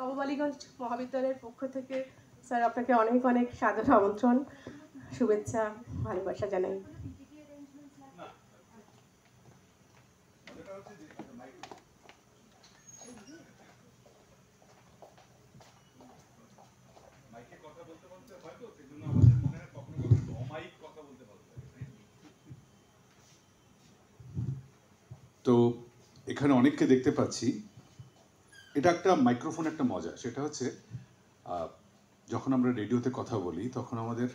নববালিগঞ্জ মহাবিদ্যালয়ের পক্ষ থেকে স্যার আপনাকে অনেক অনেক সাদর আমন্ত্রণ, শুভেচ্ছা, ভালোবাসা জানাই? তো এখানে অনেককে দেখতে পাচ্ছি এটা একটা মাইক্রোফোন একটা মজা। সেটা হচ্ছে যখন আমরা রেডিওতে কথা বলি, তখন আমাদের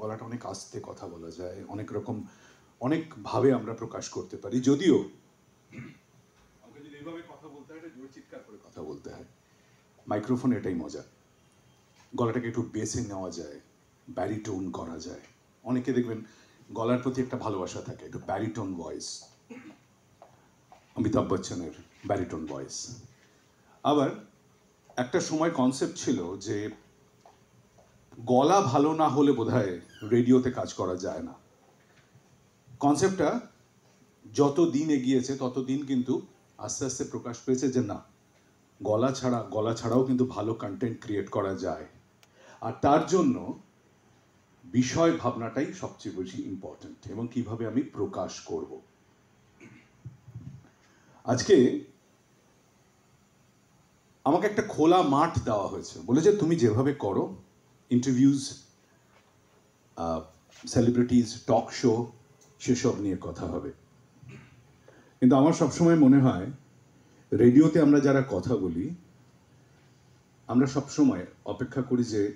গলাটা অনেক আস্তে কথা বলা যায়, অনেক রকম অনেকভাবে আমরা প্রকাশ করতে পারি। যদিও কথা বলতে হয় মাইক্রোফোন এটাই মজা। গলাটাকে একটু বেছে নেওয়া যায় ব্যারিটোন করা যায়। অনেকে দেখবেন গলার প্রতি একটা ভালোবাসা থাকে, একটু ব্যারিটোন ভয়েস অমিতাভ বচ্চনের ব্যারিটোন ভয়েস আবার একটা সময় কনসেপ্ট ছিল যে গলা ভালো না হলে বোধহয় রেডিওতে কাজ করা যায় না। কনসেপ্টটা যত দিন এগিয়েছে তত দিন কিন্তু আস্তে আস্তে প্রকাশ পেয়েছে যে না, গলা ছাড়া, গলা ছাড়াও কিন্তু ভালো কন্টেন্ট ক্রিয়েট করা যায়। আর তার জন্য বিষয় ভাবনাটাই সবচেয়ে বেশি ইম্পর্ট্যান্ট এবং কীভাবে আমি প্রকাশ করব। আজকে আমাকে একটা খোলা মাঠ দেওয়া হয়েছে। বলে যে, তুমি যেভাবে করো ইন্টারভিউজ সেলিব্রিটিজ টক শো সেসব নিয়ে কথা হবে। কিন্তু আমার সবসময় মনে হয়, রেডিওতে আমরা যারা কথা বলি, আমরা সবসময় অপেক্ষা করি যে,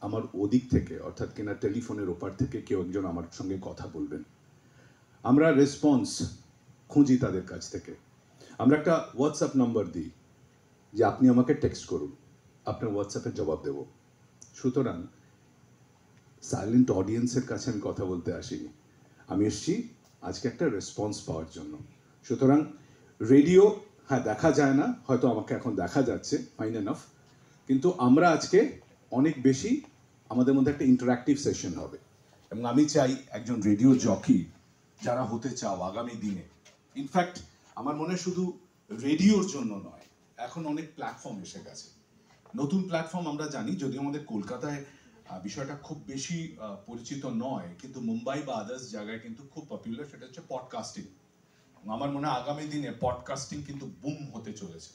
আমার ওদিক থেকে, অর্থাৎ কিনা টেলিফোনের ওপার থেকে কেউ একজন আমার সঙ্গে কথা বলবেন। আমরা রেসপন্স খুঁজি তাদের কাছ থেকে। আমরা একটা হোয়াটসঅ্যাপ নাম্বার দিই। যে আপনি আমাকে টেক্সট করুন, আপনার হোয়াটসঅ্যাপে জবাব দেব। সুতরাং সাইলেন্ট অডিয়েন্সের কাছে আমি কথা বলতে আসিনি। আমি এসেছি আজকে একটা রেসপন্স পাওয়ার জন্য। সুতরাং রেডিও হ্যাঁ দেখা যায় না, হয়তো আমাকে এখন দেখা যাচ্ছে ফাইন এনাফ কিন্তু আমরা আজকে অনেক বেশি আমাদের মধ্যে একটা ইন্টারাক্টিভ সেশন হবে। এবং আমি চাই একজন রেডিও জকি যারা হতে চাও আগামী দিনে। ইনফ্যাক্ট আমার মনে শুধু রেডিওর জন্য নয় এখন অনেক প্ল্যাটফর্ম এসে গেছে। নতুন প্ল্যাটফর্ম আমরা জানি, যদিও আমাদের কলকাতায় বিষয়টা খুব বেশি পরিচিত নয়, কিন্তু মুম্বাই বা আদার্স জায়গায় কিন্তু খুব পপুলার সেটা হচ্ছে পডকাস্টিং আমার মনে হয় আগামী দিনে পডকাস্টিং কিন্তু বুম হতে চলেছে।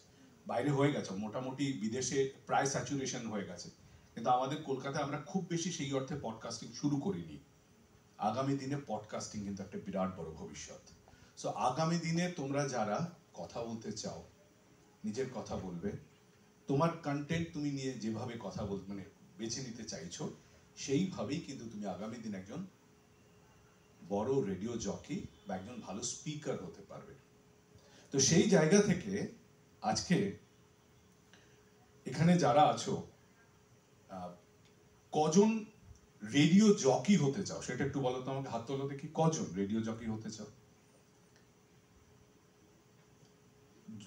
বাইরে হয়ে গেছে, মোটামুটি বিদেশে প্রায় স্যাচুরেশন হয়ে গেছে। কিন্তু আমাদের কলকাতায় আমরা খুব বেশি সেই অর্থে পডকাস্টিং শুরু করিনি। আগামী দিনে পডকাস্টিং কিন্তু একটা বিরাট বড় ভবিষ্যৎ। সো আগামী দিনে তোমরা যারা কথা বলতে চাও নিজের কথা বলবে। তোমার কন্টেন্ট তুমি নিয়ে যেভাবে কথা বল মানে বেছে নিতে চাইছো, সেইভাবেই কিন্তু তুমি আগামী দিন একজন বড় রেডিও জকি বা একজন ভালো স্পিকার হতে পারবে। তো সেই জায়গা থেকে আজকে এখানে যারা আছো কজন রেডিও জকি হতে চাও, সেটা একটু বলো তো আমাকে, হাত তোলো দেখি কজন রেডিও জকি হতে চাও।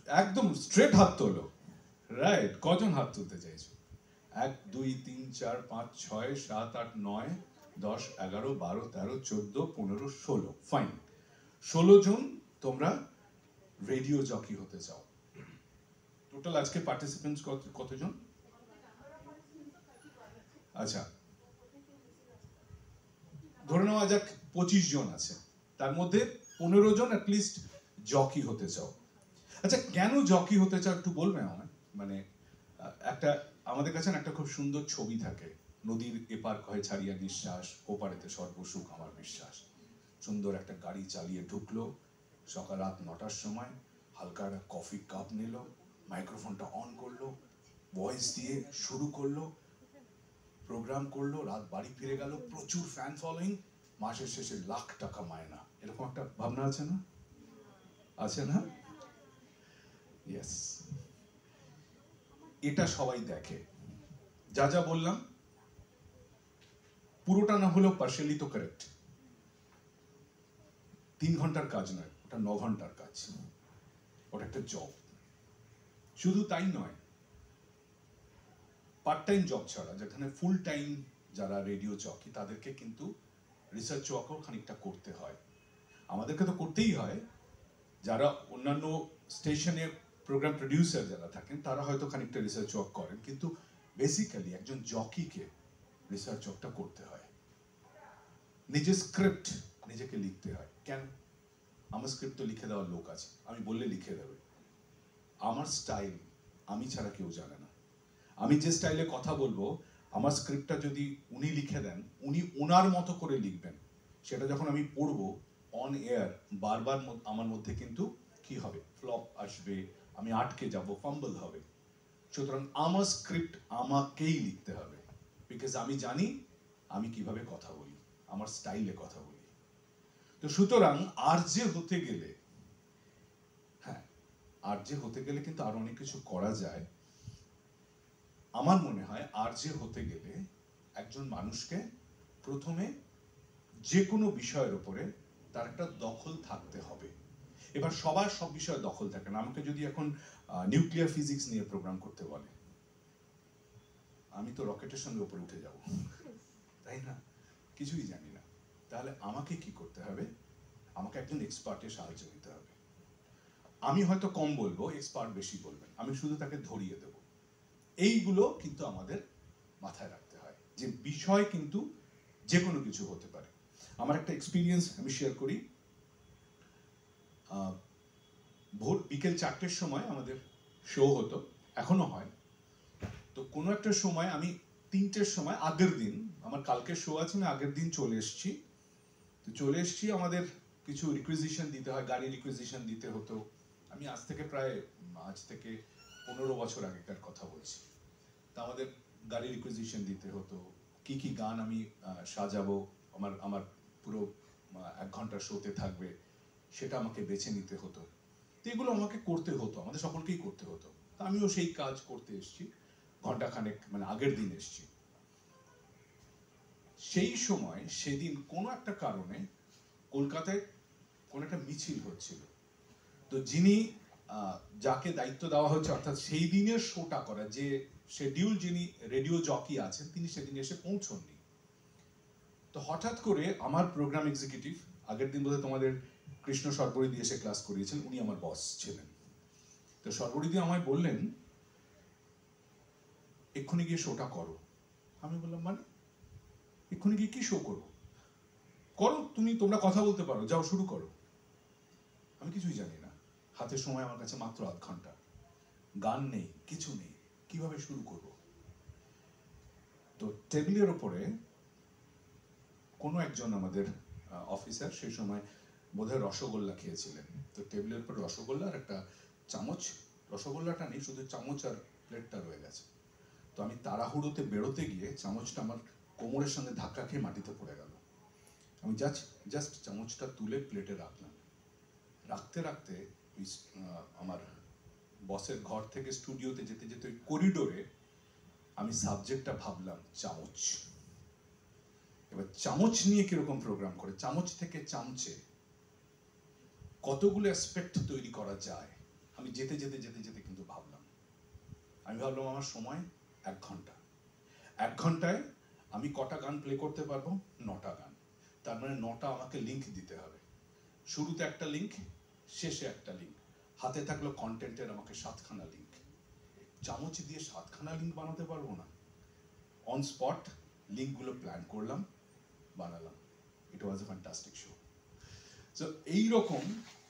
একদম স্ট্রেট হাত তোলো। রাইট কজন হাত তুলতে চাইছো? এক, দুই, তিন, চার, পাঁচ, ছয়, সাত, আট, নয়, দশ, এগারো, বারো, তেরো, চোদ্দ, পনেরো, ষোলো। ফাইন ষোলো জন তোমরা রেডিও জকি হতে চাও। টোটাল আজকে পার্টিসিপেন্টস কত, কতজন? আচ্ছা। ধরে নেওয়া যাক পঁচিশ জন আছে। তার মধ্যে পনেরো জন অ্যাটলিস্ট জকি হতে চাও। আচ্ছা কেন জকি হতে চাও একটু বলবে আমায়? মানে একটা, আমাদের কাছে একটা খুব সুন্দর ছবি থাকে। নদীর এপার কহে ছাড়িয়া নিঃশ্বাস, ওপারেতে সর্বসুখ আমার বিশ্বাস। সুন্দর একটা গাড়ি চালিয়ে ঢুকলো, সকাল রাত নটার সময়, হালকা একটা কফি কাপ নিল, মাইক্রোফোনটা অন করল ভয়েস দিয়ে শুরু করল প্রোগ্রাম করল, রাত বাড়ি ফিরে গেল, প্রচুর ফ্যান ফলোয়িং মাসের শেষে লাখ টাকা মায়না। এরকম একটা ভাবনা আছে না? আছে না? ইয়েস এটা সবাই দেখে। যা যা বললাম, পুরোটা না হলেও পার্শিয়ালি তো কারেক্ট তিন ঘণ্টার কাজ নয়, ওটা ন ঘণ্টার কাজ। ওটা একটা জব শুধু তাই নয় পার্ট টাইম জব ছাড়া, যেখানে ফুল টাইম যারা রেডিও চকি তাদেরকে কিন্তু রিসার্চ ওয়ার্কও খানিকটা করতে হয়। আমাদেরকে তো করতেই হয়, যারা অন্যান্য স্টেশনে প্রোগ্রাম প্রডিউসার যারা থাকেন, তারা হয়তো খানিকটা রিসার্চ ওয়ার্ক করেন, কিন্তু বেসিক্যালি একজন জকিকে রিসার্চ ওয়ার্কটা করতে হয়। নিজের স্ক্রিপ্ট নিজেকে লিখতে হয়। কেন? আমার স্ক্রিপ্ট তো লিখে দেওয়ার লোক আছে, আমি বললে লিখে দেবে। আমার স্টাইল আমি ছাড়া কেউ জানে না। আমি যে স্টাইলে কথা বলব, আমার স্ক্রিপ্টটা যদি উনি লিখে দেন, উনি ওনার মতো করে লিখবেন। সেটা যখন আমি পড়ব অন এয়ার বারবার আমার মধ্যে কিন্তু কি হবে? ফ্লপ আসবে আমি আটকে যাব ফাম্বল হবে। সুতরাং আমার স্ক্রিপ্ট আমাকেই লিখতে হবে। বিকজ আমি জানি, আমি কীভাবে কথা বলি, আমার স্টাইলে কথা বলি। তো সুতরাং আর যে হতে গেলে হ্যাঁ আর যে হতে গেলে কিন্তু আরও অনেক কিছু করা যায়। আমার মনে হয় আর যে হতে গেলে একজন মানুষকে প্রথমে যে কোনো বিষয়ের উপরে তার একটা দখল থাকতে হবে। এবার সবার সব বিষয়ে দখল থাকে না। আমাকে যদি এখন নিউক্লিয়ার ফিজিক্স নিয়ে প্রোগ্রাম করতে বলে, আমি তো রকেটের সঙ্গে উপরে উঠে যাব। তাই না? কিছুই জানি না। তাহলে আমাকে কি করতে হবে? আমাকে একজন এক্সপার্টের সাহায্য নিতে হবে। আমি হয়তো কম বলব এক্সপার্ট বেশি বলবেন। আমি শুধু তাকে ধরিয়ে দেব। এইগুলো কিন্তু আমাদের মাথায় রাখতে হয় যে বিষয় কিন্তু যে কোনো কিছু হতে পারে। আমার একটা এক্সপিরিয়েন্স আমি শেয়ার করি। ভোর বিকেল চারটের সময় আমাদের শো হতো, এখনও হয়। তো কোনো একটা সময় আমি তিনটের সময়, আগের দিন, আমার কালকে শো আছে, আমি আগের দিন চলে এসেছি। তো চলে এসেছি, আমাদের কিছু রিকুইজিশন দিতে হয়, গাড়ি রিকুইজিশন দিতে হতো। আমি আজ থেকে প্রায়, আজ থেকে পনেরো বছর আগেকার কথা বলছি। তা আমাদের গাড়ি রিকুইজিশন দিতে হতো। কি কি গান আমি সাজাবো, আমার আমার পুরো এক ঘণ্টা শোতে থাকবে। সেটা আমাকে বেছে নিতে হতো। তো এগুলো আমাকে করতে হতো, আমাদের সকলকেই করতে হতো। তা আমিও সেই কাজ করতে এসেছি ঘণ্টা খানেক মানে আগের দিন এসেছি। সেই সময়, সেদিন কোনো একটা কারণে কলকাতায় কোনো একটা মিছিল হচ্ছিল। তো যিনি যাকে দায়িত্ব দেওয়া হচ্ছে, অর্থাৎ সেই দিনের শোটা করা, যে শেডিউল যিনি রেডিও জকি আছেন, তিনি সেদিন এসে পৌঁছননি। তো হঠাৎ করে আমার প্রোগ্রাম এক্সিকিউটিভ আগের দিন বোধহয় তোমাদের কৃষ্ণ সর্বরিদি এসে ক্লাস করিয়েছেন, উনি আমার বস ছিলেন। তো সর্বরিদি আমায় বললেন, এক্ষুনি গিয়ে শোটা করো। আমি বললাম মানে? এক্ষুনি গিয়ে কি শো করব? করো, তুমি, তোমরা কথা বলতে পারো, যাও শুরু করো। আমি কিছুই জানি না। হাতের সময় আমার কাছে মাত্র আধ ঘণ্টা। গান নেই, কিছু নেই, কীভাবে শুরু করব? তো টেবিলের ওপরে কোনো একজন আমাদের অফিসার সেই সময় বোধহয় রসগোল্লা খেয়েছিলেন। তো টেবিলের উপর রসগোল্লা আর একটা চামচ, রসগোল্লাটা নেই, শুধু চামচ আর প্লেটটা রয়ে গেছে। তো আমি তাড়াহুড়োতে বেরোতে গিয়ে চামচটা আমার কোমরের সঙ্গে ধাক্কা খেয়ে মাটিতে পড়ে গেল। আমি জাস্ট জাস্ট চামচটা তুলে প্লেটে রাখলাম। রাখতে রাখতে আমার বসের ঘর থেকে স্টুডিওতে যেতে যেতে ওই করিডোরে আমি সাবজেক্টটা ভাবলাম, চামচ। এবার চামচ নিয়ে কীরকম প্রোগ্রাম করে? চামচ থেকে চামচে কতগুলো অ্যাসপেক্ট তৈরি করা যায়? আমি যেতে যেতে যেতে যেতে কিন্তু ভাবলাম। আমি ভাবলাম আমার সময় এক ঘণ্টা। এক ঘন্টায় আমি কটা গান প্লে করতে পারব? নটা গান। তার মানে নটা আমাকে লিংক দিতে হবে। শুরুতে একটা লিংক শেষে একটা লিংক হাতে থাকল কন্টেন্টের আমাকে সাতখানা লিঙ্ক চামচ দিয়ে সাতখানা লিঙ্ক বানাতে পারব না? অন স্পট লিঙ্কগুলো প্ল্যান করলাম, বানালাম। It was a fantastic show so এইরকম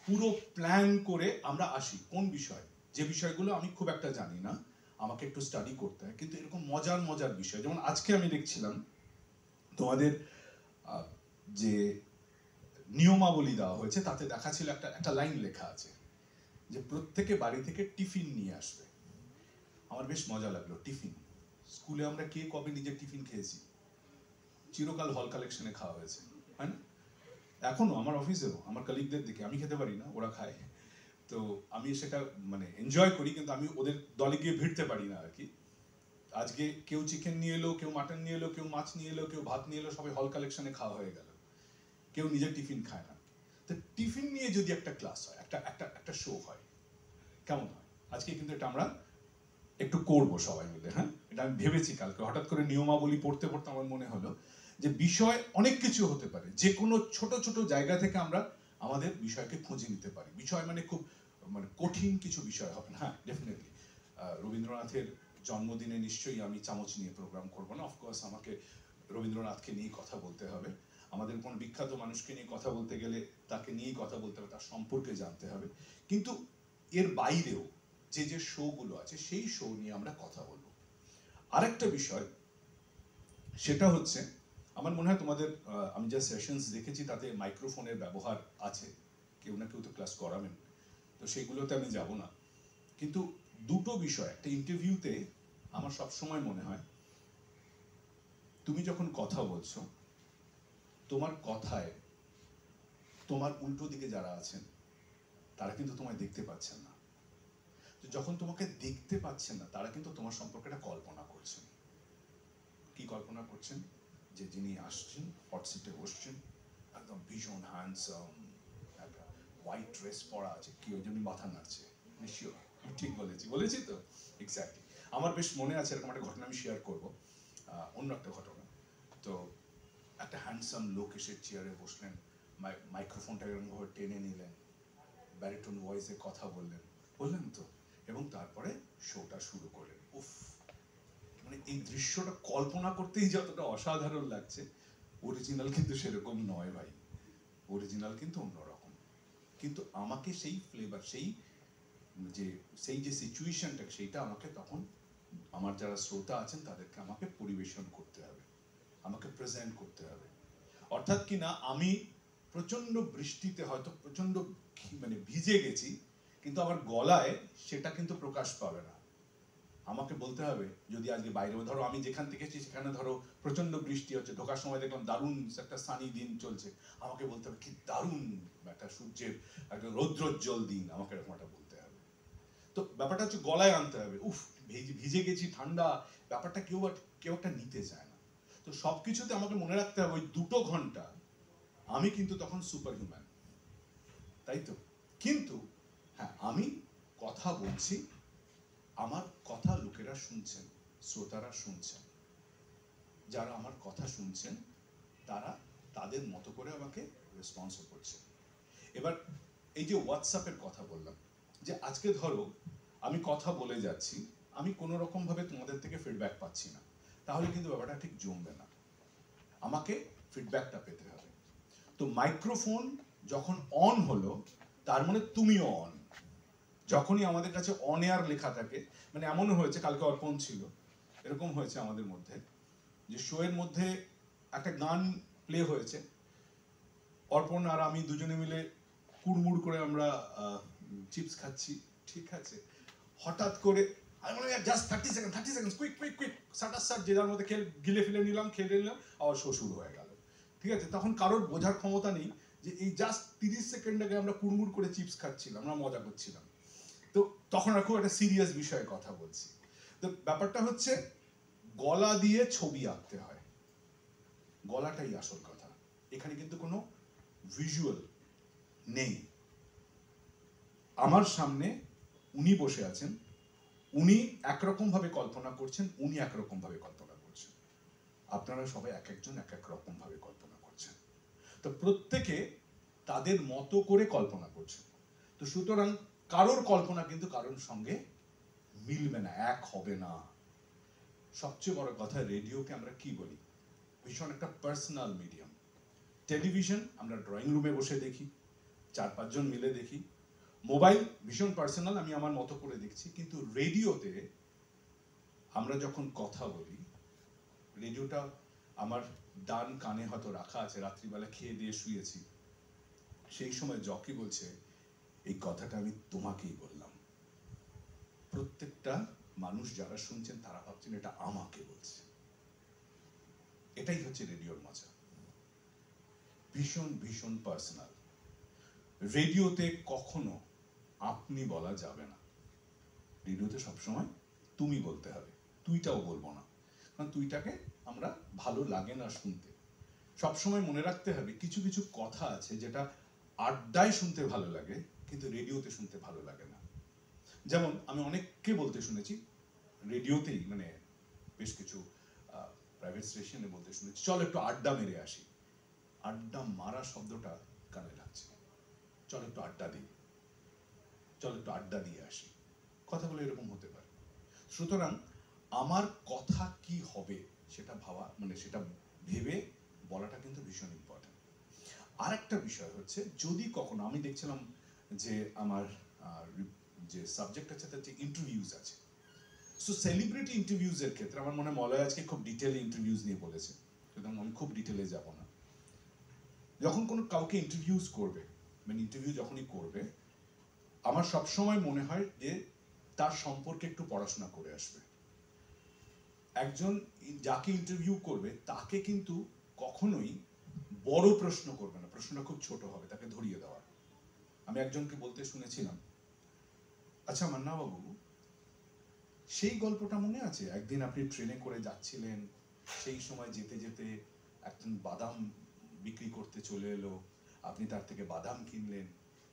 পুরো প্ল্যান করে আমরা আসি। কোন বিষয়? যে বিষয়গুলো আমি খুব একটা জানি না। আমাকে একটু স্টাডি করতে হয়। কিন্তু এরকম মজার মজার বিষয়। যেমন আজকে আমি দেখছিলাম তোমাদের যে নিয়মাবলী দেওয়া হয়েছে, তাতে দেখা ছিল একটা একটা লাইন লেখা আছে যে প্রত্যেকে বাড়ি থেকে টিফিন নিয়ে আসবে। আমার বেশ মজা লাগল, টিফিন। স্কুলে আমরা কে কবে নিজের টিফিন খেয়েছি? চিরকাল হল কালেকশনে খাওয়া হয়েছে। হয় না? এখনও আমার অফিসেও আমার কালিগদের দিকে, আমি খেতে পারি না, ওরা খায়। তো আমি সেটা মানে এনজয় করি, কিন্তু আমি ওদের দলে গিয়ে ভিড়তে পারি না আর কি। আজকে কেউ চিকেন নিয়ে এলো, কেউ মাটন নিয়ে এলো, কেউ মাছ নিয়ে এলো, কেউ ভাত নিয়ে এলো, সবাই হল কালেকশনে খাওয়া হয়ে গেল। কেউ নিজের টিফিন খায় না। তো টিফিন নিয়ে যদি একটা ক্লাস হয়, একটা একটা একটা শো হয়, কেমন হয়? আজকে কিন্তু এটা আমরা একটু করব সবাই মিলে হ্যাঁ? এটা আমি ভেবেছি কালকে। হঠাৎ করে নিয়মাবলী পড়তে পড়তে আমার মনে হলো। যে বিষয় অনেক কিছু হতে পারে। যে কোনো ছোট ছোট জায়গা থেকে আমরা আমাদের বিষয়কে খুঁজে নিতে পারি। বিষয় মানে খুব মানে কঠিন কিছু বিষয় হবে না। হ্যাঁ ডেফিনেটলি রবীন্দ্রনাথের জন্মদিনে নিশ্চয়ই আমি চামচ নিয়ে প্রোগ্রাম করব না। অফকোর্স আমাকে রবীন্দ্রনাথকে নিয়ে কথা বলতে হবে। আমাদের কোন বিখ্যাত মানুষকে নিয়ে কথা বলতে গেলে তাকে নিয়েই কথা বলতে হবে, তার সম্পর্কে জানতে হবে। কিন্তু এর বাইরেও যে যে শোগুলো আছে, সেই শো নিয়ে আমরা কথা বলব। আরেকটা বিষয়, সেটা হচ্ছে আমার মনে হয় তোমাদের আমি যা সেশনস দেখেছি তাতে মাইক্রোফোনের ব্যবহার আছে। কেউ না কেউ তো ক্লাস করাবেন। তো সেইগুলোতে আমি যাব না। কিন্তু দুটো বিষয়, একটা ইন্টারভিউতে আমার সবসময় মনে হয়, তুমি যখন কথা বলছো, তোমার কথায় তোমার উল্টো দিকে যারা আছেন, তারা কিন্তু তোমায় দেখতে পাচ্ছেন না। তো যখন তোমাকে দেখতে পাচ্ছেন না, তারা কিন্তু তোমার সম্পর্কে একটা কল্পনা করছেন। কি কল্পনা করছেন? যে যিনি আসছেন হট সিটে বসছেন, একদম ভীষণ হ্যান্ডসাম একটা হোয়াইট ড্রেস পরা আছে, কি ওই জন্য মাথা নাড়ছে? নিশ্চয় আমি ঠিক বলেছি বলেছি তো? এক্স্যাক্টলি আমার বেশ মনে আছে এরকম একটা ঘটনা আমি শেয়ার করব। অন্য একটা ঘটনা। তো একটা হ্যান্ডসাম লোক এসে চেয়ারে বসলেন মাইক্রোফোনটা এরকম ভাবে টেনে নিলেন ব্যারিটোন ভয়েসে কথা বললেন বললেন তো? এবং তারপরে শোটা শুরু করলেন। উফ! মানে এই দৃশ্যটা কল্পনা করতেই যতটা অসাধারণ লাগছে অরিজিনাল কিন্তু সেরকম নয় ভাই। অরিজিনাল কিন্তু অন্যরকম। কিন্তু আমাকে সেই ফ্লেভার সেই যে সেই যে সিচুয়েশনটা সেইটা আমাকে তখন, আমার যারা শ্রোতা আছেন, তাদেরকে আমাকে পরিবেশন করতে হবে। আমাকে প্রেজেন্ট করতে হবে। অর্থাৎ কি না, আমি প্রচণ্ড বৃষ্টিতে হয়তো প্রচণ্ড মানে ভিজে গেছি, কিন্তু আমার গলায় সেটা কিন্তু প্রকাশ পাবে না। আমাকে বলতে হবে, যদি আজকে বাইরে ধরো আমি যেখান থেকে এসেছি, সেখানে ধরো প্রচণ্ড বৃষ্টি হচ্ছে, ঢোকার সময় দেখলাম দারুণ একটা সানি দিন চলছে। আমাকে বলতে হবে, কি দারুণ একটা সূর্যের একটা রৌদ্রোজ্জ্বল দিন, আমাকে এরকম একটা বলতে হবে। তো ব্যাপারটা হচ্ছে গলায় আনতে হবে, উফ, ভিজে গেছি, ঠান্ডা, ব্যাপারটা কেউ কেউ একটা নিতে চায় না। তো সবকিছুতে আমাকে মনে রাখতে হবে, ওই দুটো ঘণ্টা আমি কিন্তু তখন সুপার হিউম্যান তাই তো? কিন্তু হ্যাঁ আমি কথা বলছি আমার কথা লোকেরা শুনছেন, শ্রোতারা শুনছেন। যারা আমার কথা শুনছেন, তারা তাদের মতো করে আমাকে রেসপন্স করছে। এবার এই যে হোয়াটসঅ্যাপের কথা বললাম, যে আজকে ধরো আমি কথা বলে যাচ্ছি, আমি কোনো রকম ভাবে তোমাদের থেকে ফিডব্যাক পাচ্ছি না। তাহলে কিন্তু ব্যাপারটা ঠিক জমবে না। আমাকে ফিডব্যাকটা পেতে হবে। তো মাইক্রোফোন যখন অন হলো, তার মানে তুমিও অন যখনই আমাদের কাছে অন এয়ার লেখা থাকে মানে এমনও হয়েছে, কালকে অর্পণ ছিল, এরকম হয়েছে আমাদের মধ্যে, যে শো এর মধ্যে একটা গান প্লে হয়েছে। অর্পণ আর আমি দুজনে মিলে কুড়মুড় করে আমরা চিপস খাচ্ছি, ঠিক আছে? হঠাৎ করে, আমি মনে হয় just thirty second thirty second quick quick quick shutter সাট, যে যার মধ্যে খেল, গিলে ফিলে নিলাম খেলে নিলাম, আবার শো শুরু হয়ে গেল। ঠিক আছে? তখন কারোর বোঝার ক্ষমতা নেই যে এই জাস্ট তিরিশ সেকেন্ড আগে আমরা কুড়মুড় করে চিপস খাচ্ছিলাম, আমরা মজা করছিলাম। তো তখন আর খুব একটা সিরিয়াস বিষয়ে কথা বলছি। তো ব্যাপারটা হচ্ছে, গলা দিয়ে ছবি আঁকতে হয়। গলাটাই আসল কথা। এখানে কিন্তু কোনো ভিজুয়াল নেই। আমার সামনে উনি বসে আছেন। উনি একরকম ভাবে কল্পনা করছেন, উনি একরকম ভাবে কল্পনা করছেন। আপনারা সবাই এক একজন এক এক রকম ভাবে কল্পনা করছেন। তো প্রত্যেকে তাদের মতো করে কল্পনা করছেন। তো সুতরাং কারোর কল্পনা কিন্তু কারোর সঙ্গে মিলবে না, এক হবে না। সবচেয়ে বড় কথা, রেডিওকে আমরা কি বলি? ভীষণ একটা পার্সোনাল মিডিয়াম টেলিভিশন, আমরা ড্রয়িং রুমে বসে দেখি, চার পাঁচজন মিলে দেখি। মোবাইল, ভীষণ পার্সোনাল আমি আমার মতো করে দেখছি। কিন্তু রেডিওতে আমরা যখন কথা বলি, রেডিওটা আমার ডান কানে হয়তো রাখা আছে, রাত্রিবেলা খেয়ে দিয়ে শুয়েছি। সেই সময় জকি বলছে এই কথাটা আমি তোমাকেই বললাম। প্রত্যেকটা মানুষ যারা শুনছেন, তারা ভাবছেন এটা আমাকে বলছে। এটাই হচ্ছে রেডিওর মজা। ভীষণ ভীষণ পার্সোনাল রেডিওতে কখনো আপনি বলা যাবে না। রেডিওতে সবসময় তুমি বলতে হবে। তুইটাও বলব না। কারণ তুইটাকে আমরা ভালো লাগে না শুনতে। সবসময় মনে রাখতে হবে, কিছু কিছু কথা আছে যেটা আড্ডায় শুনতে ভালো লাগে কিন্তু রেডিওতে শুনতে ভালো লাগে না। যেমন আমি অনেককে বলতে শুনেছি, রেডিওতেই মানে বেশ কিছু প্রাইভেট স্টেশনে বলতে শুনেছি, চল একটু আড্ডা মেরে আসি। আড্ডা মারা শব্দটা কানে লাগছে। চল একটু আড্ডা দিই। চলো একটু আড্ডা দিয়ে আসি। কথাগুলো এরকম হতে পারে। সুতরাং আমার কথা কি হবে সেটা ভাবা মানে সেটা ভেবে বলাটা কিন্তু ভীষণ ইম্পর্টেন্ট আর একটা বিষয় হচ্ছে, যদি কখনো আমি দেখছিলাম যে আমার যে সাবজেক্ট আছে তার যে ইন্টারভিউজ আছে। সো সেলিব্রিটি ইন্টারভিউজ এর ক্ষেত্রে আমার মনে মলয় আজকে খুব ডিটেলে ইন্টারভিউজ নিয়ে বলেছে। সুতরাং আমি খুব ডিটেলে যাব না। যখন কোনো কাউকে ইন্টারভিউজ করবে মানে ইন্টারভিউ যখনই করবে, আমার সবসময় মনে হয় যে তার সম্পর্কে একটু পড়াশোনা করে আসবে। একজন যাকে ইন্টারভিউ করবে, তাকে কিন্তু কখনোই বড় প্রশ্ন করবে না। প্রশ্নটা খুব ছোট হবে, তাকে ধরিয়ে দেওয়া আমি একজনকে বলতে শুনেছিলাম। আচ্ছা মান্না বাবু সেই গল্পটা মনে আছে? একদিন আপনি ট্রেনে করে যাচ্ছিলেন, সেই সময় যেতে যেতে একজন বাদাম বিক্রি করতে চলে এলো। আপনি তার থেকে বাদাম কিনলেন।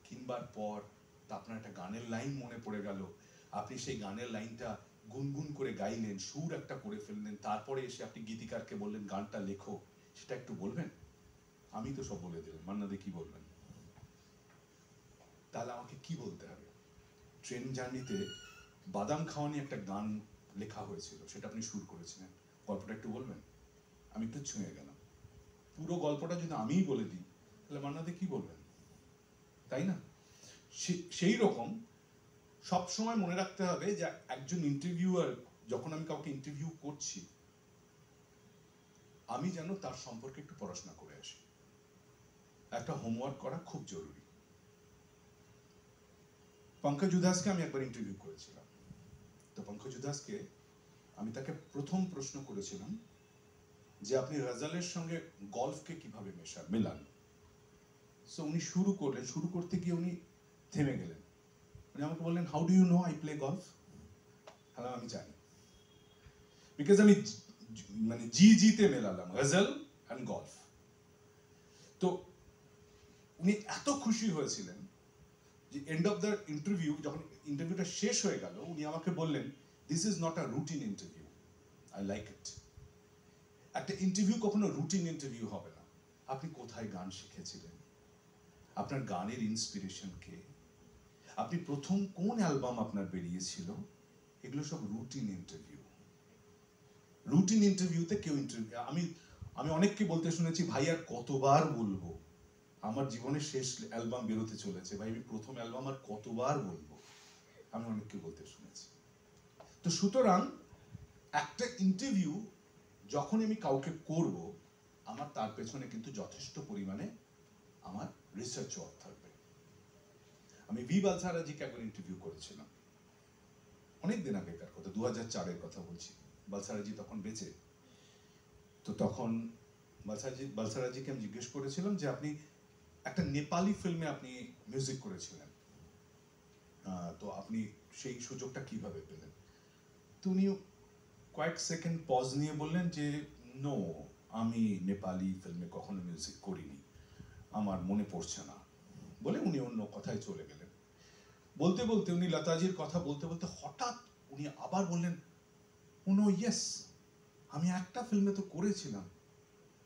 কিনবার পর তা আপনার একটা গানের লাইন মনে পড়ে গেল। আপনি সেই গানের লাইনটা গুনগুন করে গাইলেন, সুর একটা করে ফেললেন। তারপরে এসে আপনি গীতিকারকে বললেন, গানটা লেখো। সেটা একটু বলবেন? আমি তো সব বলে দিলাম। মান্নাদে কি বলবেন? তাহলে আমাকে কি বলতে হবে? ট্রেন জার্নিতে বাদাম খাওয়া নিয়ে একটা গান লেখা হয়েছিল, সেটা আপনি সুর করেছিলেন। গল্পটা একটু বলবেন? আমি একটু ছুঁয়ে গেলাম। পুরো গল্পটা যদি আমিই বলে দিই, তাহলে মান্নাদে কি বলবেন? তাই না? সেই রকম সব সময় মনে রাখতে হবে যে একজন ইন্টারভিউয়ার যখন আমি কাউকে ইন্টারভিউ করছি, আমি যেন তার সম্পর্কে একটু পড়াশোনা করে আসি। একটা হোমওয়ার্ক করা খুব জরুরি। পঙ্কজ উদাসকে আমি একবার ইন্টারভিউ করেছিলাম। তো পঙ্কজ উদাসকে আমি তাকে প্রথম প্রশ্ন করেছিলাম যে আপনি রাজালের সঙ্গে গল্ফকে কীভাবে মেশান মেলান? সো উনি শুরু করলেন, শুরু করতে গিয়ে উনি থেমে গেলেন। উনি আমাকে বললেন how do you know I play golf hello আমি জানি। বিকজ আমি মানে জি জিতে মেলালাম গজল অ্যান্ড গল্ফ তো উনি এত খুশি হয়েছিলেন যে এন্ড অফ দ্য ইন্টারভিউ যখন ইন্টারভিউটা শেষ হয়ে গেল, উনি আমাকে বললেন this is not a routine interview I like it একটা ইন্টারভিউ কখনো রুটিন ইন্টারভিউ হবে না। আপনি কোথায় গান শিখেছিলেন? আপনার গানের ইন্সপিরেশন কে? আপনি প্রথম কোন অ্যালবাম আপনার বেরিয়েছিল? এগুলো সব রুটিন ইন্টারভিউ রুটিন ইন্টারভিউতে কেউ ইন্টারভিউ আমি আমি অনেককে বলতে শুনেছি, ভাই, আর কতবার বলব? আমার জীবনের শেষ অ্যালবাম বেরোতে চলেছে। ভাই, আমি প্রথম অ্যালবাম আর কতবার বলব? আমি অনেককে বলতে শুনেছি। তো সুতরাং, একটা ইন্টারভিউ যখন আমি কাউকে করব, আমার তার পেছনে কিন্তু যথেষ্ট পরিমাণে আমার রিসার্চ ওয়ার্ক থাকবে। আমি ভি বালসারাজিকে একবার ইন্টারভিউ করেছিলাম। অনেক দিন আগেকার কথা দু হাজার চারের কথা বলছি। বালসারাজি তখন বেঁচে। তো তখন বালসারাজি বালসারাজিকে আমি জিজ্ঞেস করেছিলাম যে, আপনি একটা নেপালি ফিল্মে আপনি মিউজিক করেছিলেন। তো আপনি সেই সুযোগটা কীভাবে পেলেন? তো কয়েক সেকেন্ড পজ নিয়ে বললেন যে নো আমি নেপালি ফিল্মে কখনো মিউজিক করিনি। আমার মনে পড়ছে না। বলে উনি অন্য কথায় চলে গেলেন। বলতে বলতে উনি লতাজির কথা বলতে বলতে হঠাৎ উনি আবার বললেন উনো ইয়েস আমি একটা ফিল্মে তো করেছিলাম।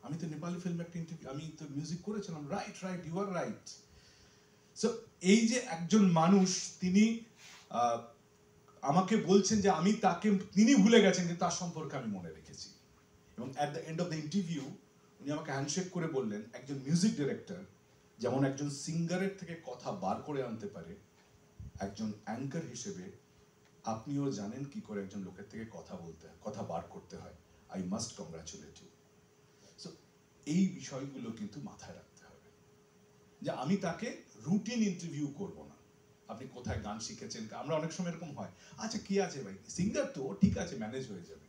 আমি তো নেপালি ফিল্মে একটা ইন্টারভিউ আমি তো মিউজিক করেছিলাম। Right right you are right so এই যে একজন মানুষ, তিনি আমাকে বলছেন যে আমি তাকে, তিনি ভুলে গেছেন যে তার সম্পর্কে আমি মনে রেখেছি। এবং at the end of the interview উনি আমাকে হ্যান্ডশেক করে বললেন, একজন মিউজিক ডিরেক্টর যেমন একজন সিঙ্গারের থেকে কথা বার করে আনতে পারে, একজন অ্যাঙ্কার হিসেবে, আপনিও জানেন কি করে একজন লোকের থেকে কথা বলতে কথা বার করতে হয়। আই মাস্ট কংগ্রাচুলেট ইউ এই বিষয়গুলো কিন্তু মাথায় রাখতে হবে। যে আমি তাকে রুটিন ইন্টারভিউ করব না। আপনি কোথায় গান শিখেছেন? আমরা অনেক সময় এরকম হয় আচ্ছা কি আছে ভাই? সিঙ্গার তো, ঠিক আছে ম্যানেজ হয়ে যাবে।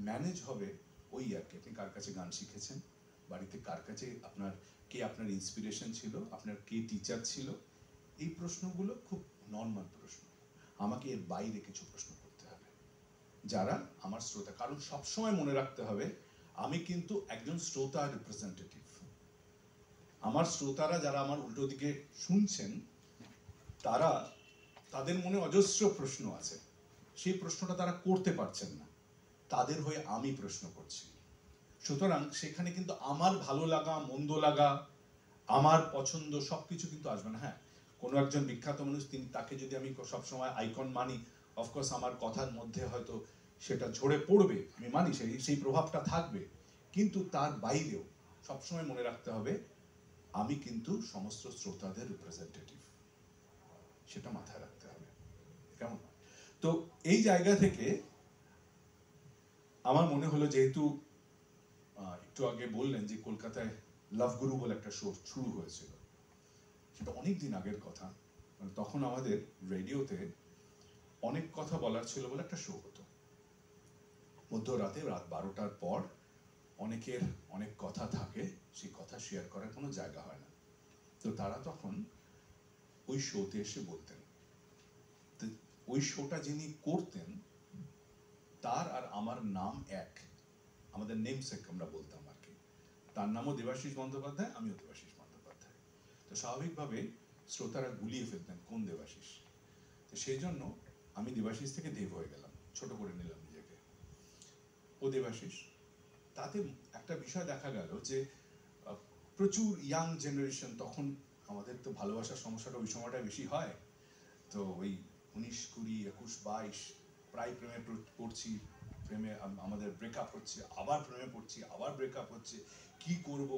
ম্যানেজ হবে ওই আর কি, আপনি কার কাছে গান শিখেছেন? বাড়িতে কার কাছে আপনার, কে আপনার ইন্সপিরেশন ছিল? আপনার কে টিচার ছিল? এই প্রশ্নগুলো খুব নর্মাল প্রশ্ন। আমাকে এর বাইরে কিছু প্রশ্ন করতে হবে। যারা আমার শ্রোতা, কারণ সবসময় মনে রাখতে হবে আমি কিন্তু একজন শ্রোতা রিপ্রেজেন্টেটিভ আমার শ্রোতারা যারা আমার উল্টো দিকে শুনছেন, তারা, তাদের মনে অজস্র প্রশ্ন আছে। সেই প্রশ্নটা তারা করতে পারছেন না। তাদের হয়ে আমি প্রশ্ন করছি। সুতরাং সেখানে কিন্তু আমার ভালো লাগা, মন্দ লাগা, আমার পছন্দ সবকিছু কিন্তু আসবে না। হ্যাঁ কোনো একজন বিখ্যাত মানুষ, তিনি তাকে যদি আমি সবসময় আইকন মানি অফকোর্স আমার কথার মধ্যে হয়তো সেটা ঝরে পড়বে, আমি মানি সেই সেই প্রভাবটা থাকবে। কিন্তু তার বাইরেও সবসময় মনে রাখতে হবে, আমি কিন্তু সমস্ত শ্রোতাদের রিপ্রেজেন্টেটিভ সেটা মাথায় রাখতে হবে। কেমন? তো এই জায়গা থেকে আমার মনে হলো যেহেতু একটু আগে বললেন যে কলকাতায় লাভ গুরু বলে একটা শো শুরু হয়েছিল। সেটা অনেক দিন আগের কথা। মানে তখন আমাদের রেডিওতে অনেক কথা বলার ছিল বলে একটা শো হতো। মধ্যরাতে রাত বারোটার পর অনেকের অনেক কথা থাকে, সেই কথা শেয়ার করার কোনো জায়গা হয় না। তো তারা তখন ওই শোতে এসে বলতেন। ওই শোটা যিনি করতেন, তার আর আমার নাম এক, আমাদের নেম সেক আমরা বলতাম আর কি। তার নামও দেবাশিস বন্দ্যোপাধ্যায়, আমিও দেবাশিস বন্দ্যোপাধ্যায়। তো স্বাভাবিকভাবে শ্রোতারা গুলিয়ে ফেলতেন, কোন দেবাশিস? তো সেই জন্য আমি দেবাশিস থেকে দেব হয়ে গেলাম, ছোট করে নিলাম। ও তাতে একটা বিষয় দেখা গেল যে প্রচুর ইয়াং জেনারেশন তখন আমাদের তো ভালোবাসার সমস্যাটা ওই সময়টা বেশি হয়। তো ওই উনিশ, কুড়ি, একুশ, বাইশ, প্রায় প্রেমে পড়ছি, প্রেমে আমাদের ব্রেকআপ হচ্ছে, আবার প্রেমে পড়ছি, আবার ব্রেকআপ হচ্ছে, কি করব?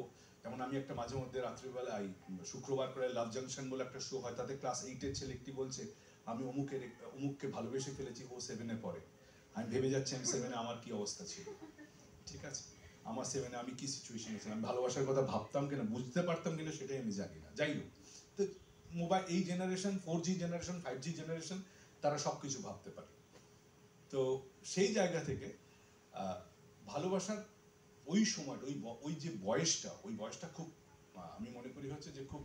যেমন আমি একটা মাঝে মধ্যে রাত্রিবেলায় শুক্রবার করে লাভ জাংশন বলে একটা শো হয়, তাতে ক্লাস এইটের ছেলে একটি বলছে, আমি অমুকের অমুককে ভালোবেসে ফেলেছি, ও সেভেনে পড়ে। আমি ভেবে যাচ্ছি আমি সেভেনে আমার কি অবস্থা ছিল। ঠিক আছে? আমার সেভেনে আমি কি সিচুয়েশনে ছিলাম? ভালোবাসার কথা ভাবতাম কিনা, বুঝতে পারতাম কিনা সেটাই আমি জানি না। যাই হোক, তো মোবাইল এই generation four G generation five G generation তারা সব কিছু ভাবতে পারে। তো সেই জায়গা থেকে ভালোবাসার ওই সময়টা, ওই ওই যে বয়সটা, ওই বয়সটা খুব আমি মনে করি হচ্ছে যে খুব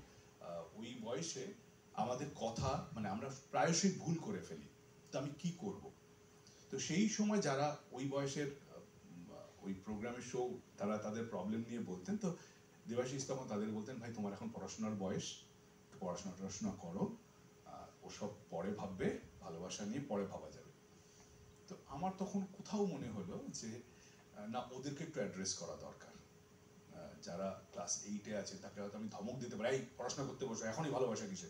ওই বয়সে আমাদের কথা মানে আমরা প্রায়শই ভুল করে ফেলি। তো আমি কি করব? তো সেই সময় যারা ওই বয়সের ওই প্রোগ্রামের শো তারা তাদের প্রবলেম নিয়ে বলতেন। তো দেবাশিস তখন তাদের বলতেন, ভাই, তোমার এখন পড়াশোনার বয়স, পড়াশোনা টড়াশোনা করো। ওসব পরে ভাববে, ভালোবাসা নিয়ে পরে ভাবা যাবে। তো আমার তখন কোথাও মনে হলো যে না, ওদেরকে একটু অ্যাড্রেস করা দরকার। যারা ক্লাস এইটে আছে, তাকে হয়তো আমি ধমক দিতে পারি, এই, পড়াশোনা করতে বসো, এখনই ভালোবাসা কিসে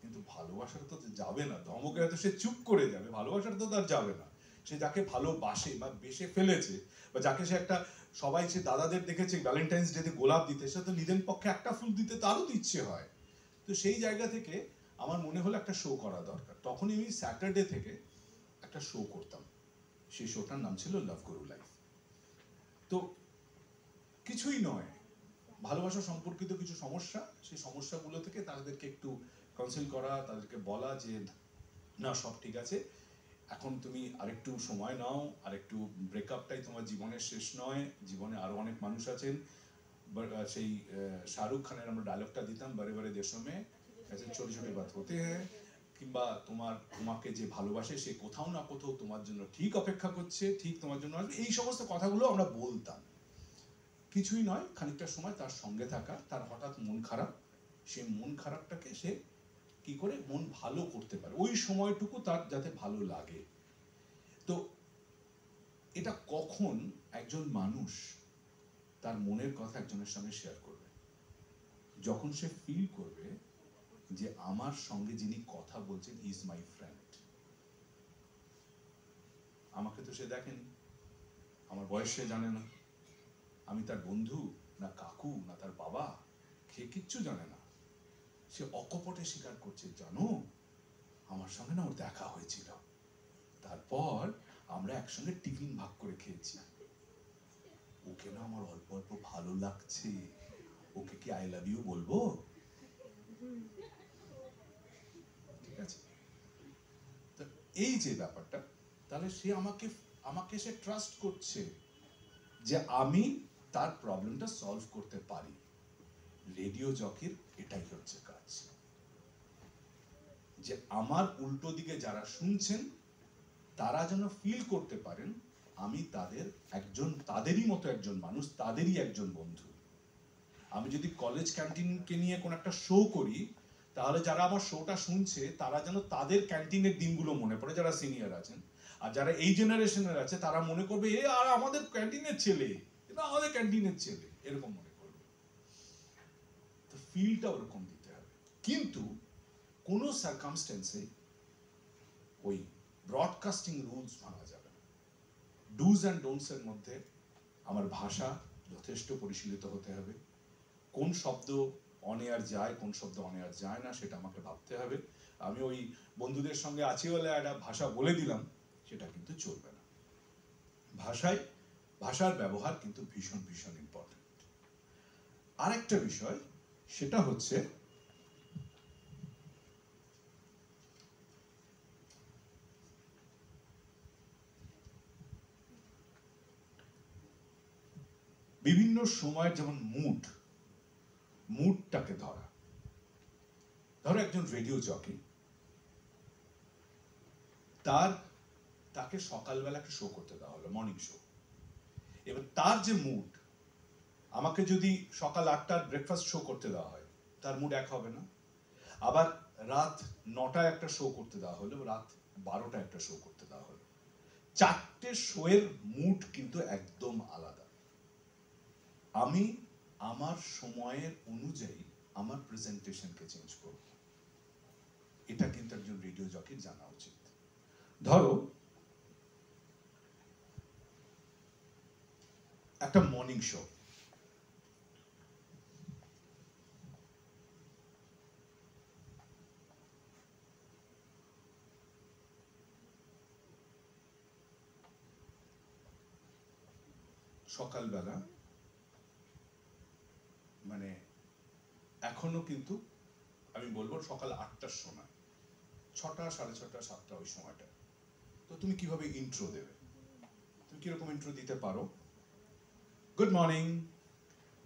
কিন্তু ভালোবাসার তো যাবে না ধমকে হয়তো সে চুপ করে যাবে, ভালোবাসার তো তার যাবে না। সে যাকে ভালোবাসে বা বেসে ফেলেছে বা যাকে সে একটা, সবাই সে দাদাদের দেখেছে ভ্যালেন্টাইন্স ডেতে গোলাপ দিতে, সে তো নিজের পক্ষে একটা ফুল দিতে তারও তো ইচ্ছে হয়। তো সেই জায়গা থেকে আমার মনে হলো একটা শো করা দরকার। তখনই আমি স্যাটারডে থেকে একটা শো করতাম। সেই শোটার নাম ছিল লাভ করু লাইফ তো কিছুই নয়। ভালোবাসা সম্পর্কিত কিছু সমস্যা, সেই সমস্যাগুলো থেকে তাদেরকে একটু কাউন্সিল করা, তাদেরকে বলা যে, না, সব ঠিক আছে। এখন তুমি আরেকটু সময় নাও, আরেকটু ব্রেকআপটাই তোমার জীবনের শেষ নয়। জীবনে আরও অনেক মানুষ আছেন। সেই শাহরুখ খানের আমরা ডায়লগটা দিতাম বারে বারে দেশো মে ছোট, ছোটি ছোটি বাত হতে হ্যাঁ। কিংবা তোমার, তোমাকে যে ভালোবাসে সে কোথাও না কোথাও তোমার জন্য ঠিক অপেক্ষা করছে, ঠিক তোমার জন্য আসবে। এই সমস্ত কথাগুলো আমরা বলতাম। কিছুই নয়, খানিকটা সময় তার সঙ্গে থাকা, তার হঠাৎ মন খারাপ। সেই মন খারাপটাকে সে কি করে? মন ভালো করতে পারে। ওই সময়টুকু তার যাতে ভালো লাগে। তো এটা কখন একজন মানুষ তার মনের কথা একজনের সঙ্গে শেয়ার করবে? যখন সে ফিল করবে যে আমার সঙ্গে যিনি কথা বলছেন ইজ মাই ফ্রেন্ড আমাকে তো সে দেখেন, আমার বয়স সে জানে না। আমি তার বন্ধু, না কাকু, না তার বাবা, সে কিচ্ছু জানে না। সে অকপটে স্বীকার করছে, জানো, আমার সঙ্গে না ওর দেখা হয়েছিল। তারপর আমরা একসঙ্গে টিফিন ভাগ করে খেয়েছি। ওকে না আমার অল্প অল্প ভালো লাগছে। ওকে কি আই লাভ ইউ বলব? ঠিক আছে? তো এই যে ব্যাপারটা, তাহলে সে আমাকে আমাকে সে ট্রাস্ট করছে যে আমি তার প্রবলেমটা সলভ করতে পারি। রেডিও জকির এটাই হচ্ছে কাজ। যে আমার উল্টো দিকে যারা শুনছেন, তারা যেন ফিল করতে পারেন, আমি তাদের একজন, তাদেরই মতো একজন মানুষ, তাদেরই একজন বন্ধু। আমি যদি কলেজ ক্যান্টিনকে নিয়ে কোন একটা শো করি, তাহলে যারা আমার শোটা শুনছে, তারা যেন তাদের ক্যান্টিনের দিনগুলো মনে পড়ে, যারা সিনিয়র আছেন। আর যারা এই জেনারেশনের আছে, তারা মনে করবে, এ, আর আমাদের ক্যান্টিনের ছেলে আমাদের ক্যান্টিনের ছেলে। এরকম মনে ফিলটা ওরকম দিতে হবে। কিন্তু কোনো সার্কামস্টেন্সে ওই ব্রডকাস্টিং রুলস ভাঙা যাবে না। ডুজ অ্যান্ড ডোন্টসের মধ্যে আমার ভাষা যথেষ্ট পরিশীলিত হতে হবে। কোন শব্দ অনেয়ার যায়, কোন শব্দ অনেয়ার যায় না, সেটা আমাকে ভাবতে হবে। আমি ওই বন্ধুদের সঙ্গে আছি বলে একটা ভাষা বলে দিলাম, সেটা কিন্তু চলবে না। ভাষায়, ভাষার ব্যবহার কিন্তু ভীষণ ভীষণ ইম্পর্টেন্ট আরেকটা বিষয় সেটা হচ্ছে বিভিন্ন সময়ের যেমন মুড, মুডটাকে ধরা। ধরো একজন রেডিও জকি, তার, তাকে সকালবেলা একটা শো করতে দেওয়া হলো মর্নিং শো এবার তার যে মুড আমাকে যদি সকাল আটটার ব্রেকফাস্ট শো করতে দেওয়া হয়, তার মুড এক হবে না। আবার রাত নটায় একটা শো করতে দেওয়া হলো, রাত বারোটা একটা শো করতে দেওয়া হলো। চারটে শোয়ের মুড কিন্তু একদম আলাদা। আমি আমার সময়ের অনুযায়ী আমার প্রেজেন্টেশনকে চেঞ্জ করব। এটা কিন্তু একজন রেডিও জকির জানা উচিত। ধরো, একটা মর্নিং শো সকালবেলা মানে এখনও কিন্তু আমি বলব সকাল আটটার সময়, ছটা, সাড়ে ছটা, সাতটা ওই সময়টা। তো তুমি কীভাবে ইন্ট্রো দেবে? তুমি কীরকম ইন্ট্রো দিতে পারো? গুড মর্নিং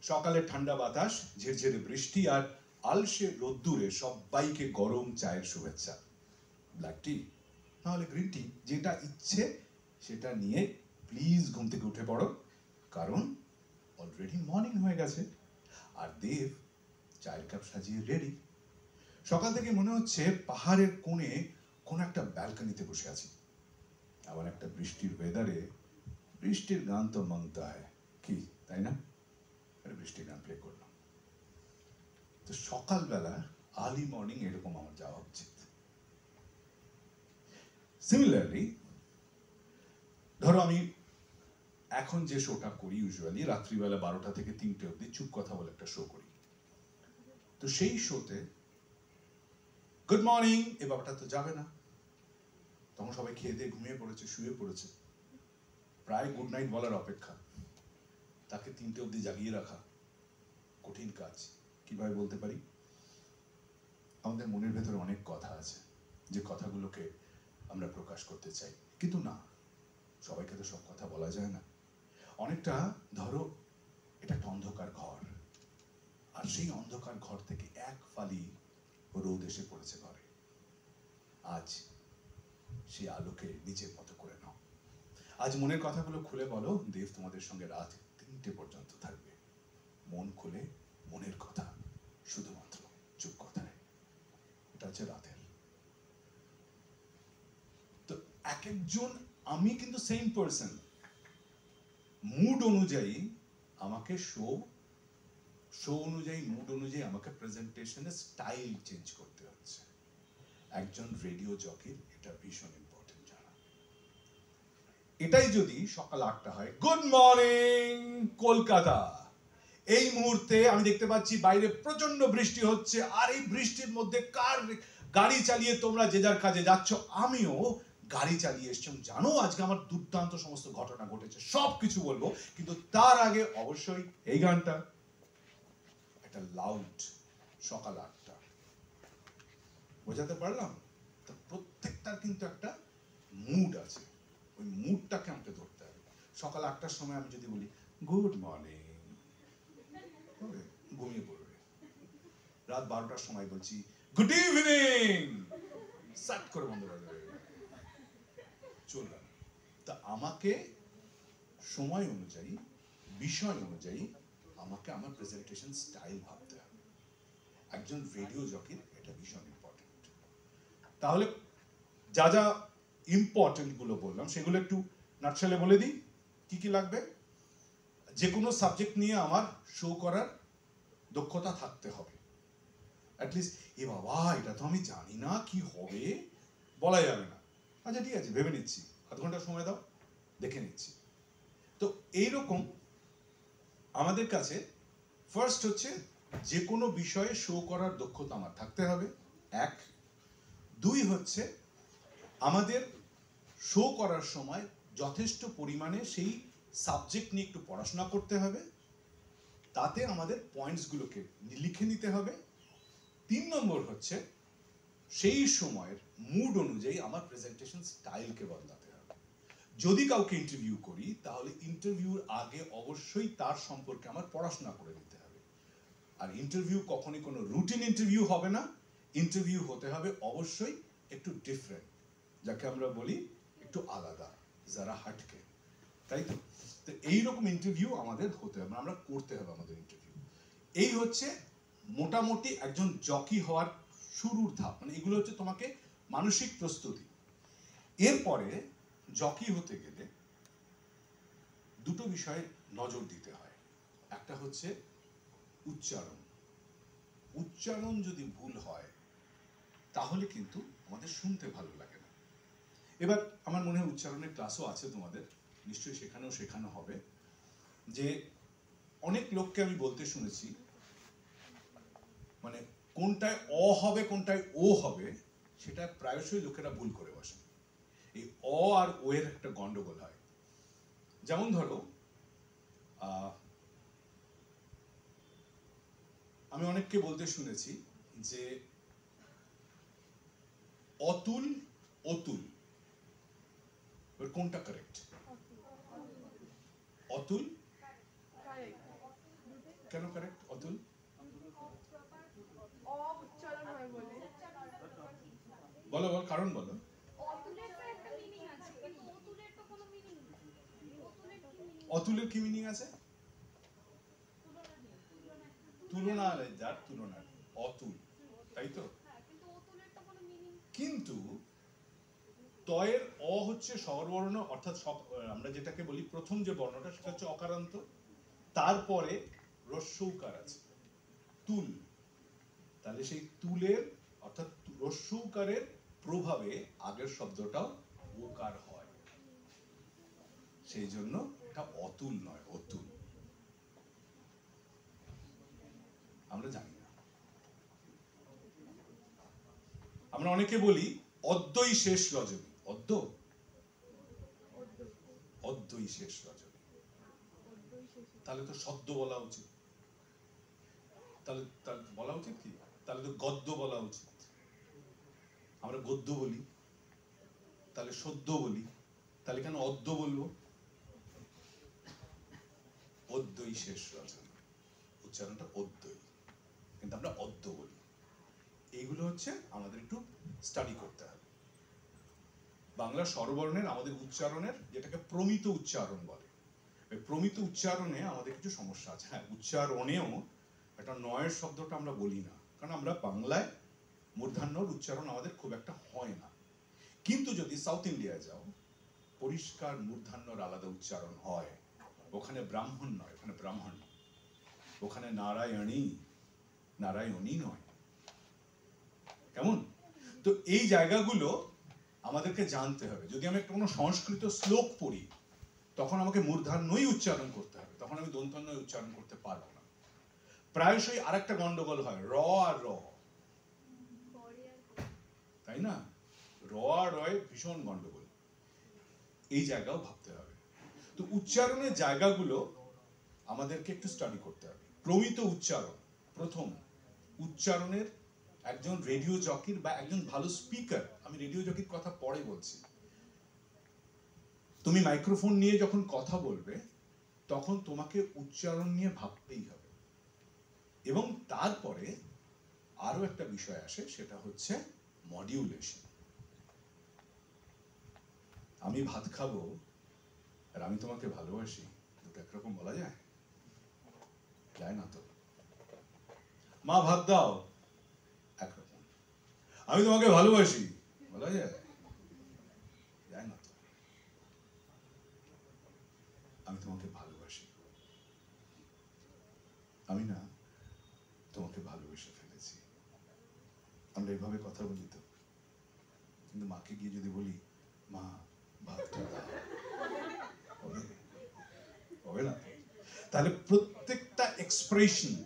সকালে ঠান্ডা বাতাস, ঝিরঝিরে বৃষ্টি আর আলসে রোদ্দুরে সবাইকে গরম চায়ের শুভেচ্ছা। ব্ল্যাক টি নাহলে গ্রিন টি যেটা ইচ্ছে সেটা নিয়ে প্লিজ ঘুম থেকে উঠে পড়ো। কারণ অলরেডি মর্নিং হয়ে গেছে। আর দেব চায়ের কাপ সাজিয়ে রেডি সকাল থেকে মনে হচ্ছে পাহাড়ের কোণে কোন একটা ব্যালকনিতে বসে আছি। আবার একটা বৃষ্টির ওয়েদারে বৃষ্টির গান তো মাংতে হয় কি, তাই না? বৃষ্টির গান প্লে করলাম। তো সকালবেলা আর্লি মর্নিং এরকম আমার যাওয়া উচিত। সিমিলারলি ধরো আমি এখন যে শোটা করি ইউজুয়ালি রাত্রিবেলা বারোটা থেকে তিনটে অবধি চুপ কথা বলে একটা শো করি। তো সেই শোতে গুড মর্নিং এ ব্যাপারটা তো যাবে না। তখন সবাই খেয়ে দিয়ে ঘুমিয়ে পড়েছে, শুয়ে পড়েছে। প্রায় গুড নাইট বলার অপেক্ষা। তাকে তিনটে অবধি জাগিয়ে রাখা কঠিন কাজ। কীভাবে বলতে পারি? আমাদের মনের ভেতরে অনেক কথা আছে, যে কথাগুলোকে আমরা প্রকাশ করতে চাই। কিন্তু না, সবাইকে তো সব কথা বলা যায় না। অনেকটা, ধরো, এটা একটা অন্ধকার ঘর। আর সেই অন্ধকার ঘর থেকে এক ফালি রোদ এসে পড়েছে ঘরে। আজ সেই আলোকে নিজের মতো করে নাও। আজ মনের কথাগুলো খুলে বলো, দেব তোমাদের সঙ্গে রাত তিনটে পর্যন্ত থাকবে। মন খুলে মনের কথা, শুধুমাত্র চুপ কথায়। এটা হচ্ছে রাতের। তো এক একজন, আমি কিন্তু সেম পার্সন মুড অনুযায়ী আমাকে শো শো অনুযায়ী মুড অনুযায়ী আমাকে প্রেজেন্টেশনের স্টাইল চেঞ্জ করতে হচ্ছে। একজন রেডিও জকির এটা ভীষণ ইম্পর্টেন্ট জানা। এটাই যদি সকাল আটটা হয় গুড মর্নিং কলকাতা। এই মুহূর্তে আমি দেখতে পাচ্ছি, বাইরে প্রচণ্ড বৃষ্টি হচ্ছে, আর এই বৃষ্টির মধ্যে কার গাড়ি চালিয়ে তোমরা যে যার কাজে যাচ্ছ, আমিও গাড়ি চালিয়ে এসছি। এবং জানো, আজকে আমার দুর্দান্ত সমস্ত ঘটনা ঘটেছে। সব কিছু বলব, কিন্তু তার আগে অবশ্যই এই গানটা। একটা লাউড সকাল আটটা। বোঝাতে পারলাম? প্রত্যেকটার কিন্তু একটা মুড আছে। ওই মুডটাকে আমাকে ধরতে হবে। সকাল আটটার সময় আমি যদি বলি গুড মর্নিং ঘুমিয়ে পড়বে। রাত বারোটার সময় বলছি গুড ইভিনিং সাট করে বন্ধ করে দেবে। চলবে না। তা আমাকে সময় অনুযায়ী, বিষয় অনুযায়ী আমাকে আমার প্রেজেন্টেশন স্টাইল ভাবতে হবে। একজন রেডিও জকির এটা ভীষণ ইম্পর্টেন্ট তাহলে যা যা ইম্পর্টেন্টগুলো বললাম, সেগুলো একটু নাটশালে বলে দিই। কি কি লাগবে? যে কোনো সাবজেক্ট নিয়ে আমার শো করার দক্ষতা থাকতে হবে। অ্যাটলিস্ট এ বাবা, এটা তো আমি জানি না কি হবে। বলা যাবে না। আচ্ছা ঠিক আছে, ভেবে নিচ্ছি। আধ ঘণ্টা সময় দাও, দেখে নিচ্ছি। তো এইরকম আমাদের কাছে ফার্স্ট হচ্ছে যে কোনো বিষয়ে শো করার দক্ষতা আমার থাকতে হবে, এক। দুই হচ্ছে আমাদের শো করার সময় যথেষ্ট পরিমাণে সেই সাবজেক্ট নিয়ে একটু পড়াশোনা করতে হবে, তাতে আমাদের পয়েন্টসগুলোকে লিখে নিতে হবে। তিন নম্বর হচ্ছে সেই সময়ের মুড অনুযায়ী আমার প্রেজেন্টেশন স্টাইলকে বদলাতে হবে। যদি কাউকে ইন্টারভিউ করি, তাহলে ইন্টারভিউর আগে অবশ্যই তার সম্পর্কে আমার পড়াশোনা করে নিতে হবে। আর ইন্টারভিউ কখনই কোনো রুটিন ইন্টারভিউ হবে না। ইন্টারভিউ হতে হবে অবশ্যই একটু ডিফারেন্ট যাকে আমরা বলি একটু আলাদা, যারা হাটকে। তাই তো? তো এইরকম ইন্টারভিউ আমাদের হতে হবে, আমরা করতে হবে আমাদের ইন্টারভিউ এই হচ্ছে মোটামুটি একজন জকি হওয়ার শুরুর ধাপ মানে এগুলো হচ্ছে তোমাকে মানসিক প্রস্তুতি। এরপরে জকি হতে গেলে দুটো বিষয়ে নজর দিতে হয়। একটা হচ্ছে উচ্চারণ। উচ্চারণ যদি ভুল হয়, তাহলে কিন্তু আমাদের শুনতে ভালো লাগে না। এবার আমার মনে হয় উচ্চারণের ক্লাসও আছে তোমাদের, নিশ্চয়ই সেখানেও শেখানো হবে। যে অনেক লোককে আমি বলতে শুনেছি মানে কোনটায় অ হবে, কোনটায় ও হবে, সেটা প্রায়শই লোকেরা ভুল করে বসে। এই অ আর ও এর একটা গন্ডগোল হয়। যেমন ধরো আমি অনেককে বলতে শুনেছি যে অতুল অতুল। কোনটা কারেক্ট অতুল? কেন কারেক্ট অতুল উচ্চারণ হয় বলে বলো বল কারণ বলো। অতুলের কি মিনিং আছে? তুলনা যার তুলনা অতুল তাই তো? হ্যাঁ কিন্তু তয়ের অ হচ্ছে স্বরবর্ণ অর্থাৎ আমরা যেটাকে বলি প্রথম যে বর্ণটা সেটা হচ্ছে অকারান্ত। তারপরে রস্যৌকার আছে তুল। তাহলে সেই তুলের অর্থাৎ রস্যৌকারের প্রভাবে আগের শব্দটাও ওকার হয়। সেই জন্য এটা অতুল নয়, অতুল। আমরা জানি না। আমরা অনেকে বলি অদ্যই শেষ রজনী। অদ্য অদ্যই শেষ রজনী। তাহলে তো সদ্য বলা উচিত। তাহলে বলা উচিত কি? তাহলে তো গদ্য বলা উচিত। আমরা গদ্য বলি, তাহলে সদ্য বলি, তাহলে কেন অদ্য বলব? অদ্যই শেষ রচনা। উচ্চারণটা অদ্যই। কিন্তু আমরা অদ্য বলি। এইগুলো হচ্ছে আমাদের একটু স্টাডি করতে হবে। বাংলা স্বরবর্ণের আমাদের উচ্চারণের যেটাকে প্রমিত উচ্চারণ বলে। প্রমিত উচ্চারণে আমাদের কিছু সমস্যা আছে। হ্যাঁ উচ্চারণেও একটা নয়ের শব্দটা আমরা বলি না। কারণ আমরা বাংলায় মূর্ধান্যর উচ্চারণ আমাদের খুব একটা হয় না। কিন্তু যদি সাউথ ইন্ডিয়ায় যাও, পরিষ্কার মূর্ধান্যর আলাদা উচ্চারণ হয়। ওখানে ব্রাহ্মণ নয়, ওখানে ব্রাহ্মণ। ওখানে নারায়ণী নারায়ণী নয়। কেমন? তো এই জায়গাগুলো আমাদেরকে জানতে হবে। যদি আমি একটা কোনো সংস্কৃত শ্লোক পড়ি, তখন আমাকে মূর্ধান্যই উচ্চারণ করতে হবে। তখন আমি দন্তন্যই উচ্চারণ করতে পারব না। প্রায়শই আরেকটা গন্ডগোল হয়, র আর র। তাই না? র রয়ে ভীষণ গন্ডগোল। এই জায়গাও ভাবতে হবে। তো উচ্চারণের জায়গাগুলো আমাদেরকে একটু স্টাডি করতে হবে। প্রমিত উচ্চারণ, প্রথম। উচ্চারণের একজন রেডিও জকির বা একজন ভালো স্পিকার আমি রেডিও জকির কথা পরে বলছি। তুমি মাইক্রোফোন নিয়ে যখন কথা বলবে, তখন তোমাকে উচ্চারণ নিয়ে ভাবতেই হবে। এবং তারপরে আরও একটা বিষয় আসে, সেটা হচ্ছে মডিউলেশন আমি ভাত খাব আর আমি তোমাকে ভালোবাসি দুটো একরকম বলা যায়? যায় না তো। মা, ভাত দাও। একরকম। আমি তোমাকে ভালোবাসি, বলা যায়? না তো। আমি তোমাকে ভালোবাসি। আমি না তোমাকে ভালোবেসে ফেলেছি। আমরা এভাবে কথা বলি কিন্তু মাকে গিয়ে যদি বলি, মা হবে? না? তাহলে প্রত্যেকটা এক্সপ্রেশন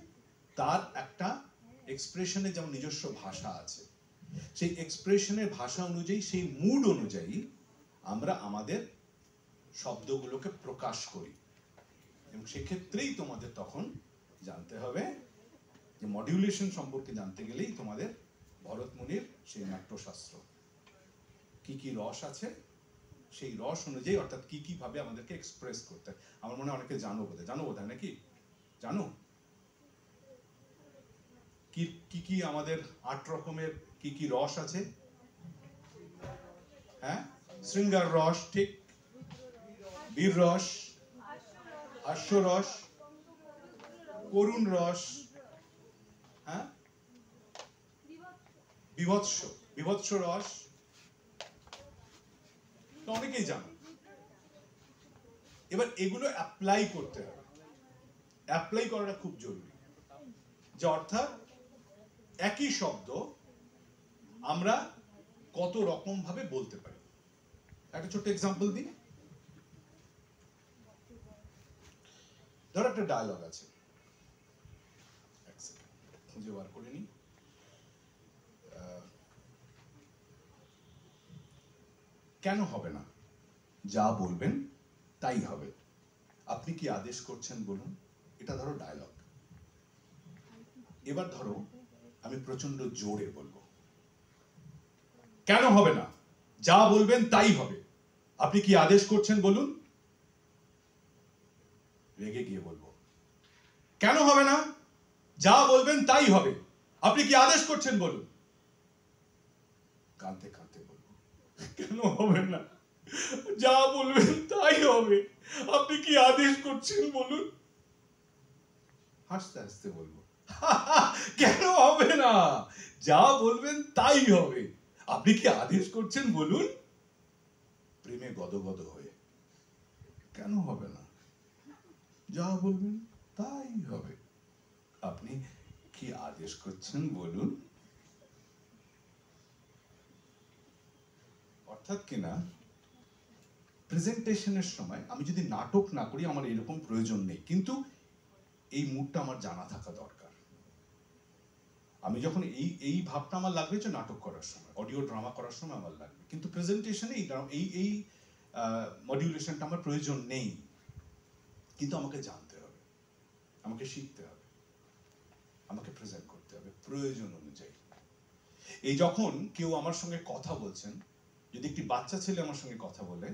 তার একটা এক্সপ্রেশনের যেমন নিজস্ব ভাষা আছে, সেই এক্সপ্রেশনের ভাষা অনুযায়ী, সেই মুড অনুযায়ী আমরা আমাদের শব্দগুলোকে প্রকাশ করি। এবং সেক্ষেত্রেই তোমাদের তখন জানতে হবে যে মডিউলেশন সম্পর্কে জানতে গেলেই তোমাদের ভরতমুনির সেই নাট্যশাস্ত্র। কি কি রস আছে, সেই রস অনুযায়ী অর্থাৎ কি কি ভাবে আমাদেরকে এক্সপ্রেস করতে হয়। আমার মনে হয় অনেকে জানো বোধহয়। জানো বোধহয় নাকি? জানো? কি কি আমাদের আট রকমের কি কি রস আছে? হ্যাঁ? শৃঙ্গার রস, ঠিক। বীর রস, হাস্য রস, করুণ রস হ্যাঁ? বিভৎস বিভৎস রস তো অনেকেই জানো। এবার এগুলো অ্যাপ্লাই করতে হবে। অ্যাপ্লাই করাটা খুব জরুরি। যে অর্থাৎ একই শব্দ আমরা কত রকম ভাবে বলতে পারি। একটা ছোট্ট এক্সাম্পল দিই। ধরো একটা ডায়লগ আছে। খুঁজে বার করে নিই। কেন হবে না? যা বলবেন, তাই হবে। আপনি কি আদেশ করছেন বলুন? এটা ধরো ডায়লগ এবার ধরো, আমি প্রচণ্ড জোরে বলব। কেন হবে না? যা বলবেন, তাই হবে। আপনি কি আদেশ করছেন বলুন? রেগে গিয়ে বলব। কেন হবে না? যা বলবেন, তাই হবে। আপনি কি আদেশ করছেন বলুন? কাঁদতে কাঁদতে। কেন হবে না? যা বলবেন তাই হবে। আপনি কি আদেশ করছেন বলুন? হাসতে হাসতে বলব। কেন হবে না? যা বলবেন তাই হবে। আপনি কি আদেশ করছেন বলুন? প্রেমে গদগদ হয়ে। কেন হবে না? যা বলবেন তাই হবে। আপনি কি আদেশ করছেন বলুন? অর্থাৎ কিনা প্রেজেন্টেশনের সময় আমি যদি নাটক না করি, আমার এরকম প্রয়োজন নেই। কিন্তু এই মুডটা আমার জানা থাকা দরকার। আমি যখন এই এই ভাবটা আমার লাগবে যে নাটক করার সময় অডিও ড্রামা করার সময় আমার লাগবে। কিন্তু প্রেজেন্টেশনে এই এই মডিউলেশনটা আমার প্রয়োজন নেই। কিন্তু আমাকে জানতে হবে, আমাকে শিখতে হবে, আমাকে প্রেজেন্ট করতে হবে প্রয়োজন অনুযায়ী। এই যখন কেউ আমার সঙ্গে কথা বলছেন যদি একটি বাচ্চা ছেলে আমার সঙ্গে কথা বলে,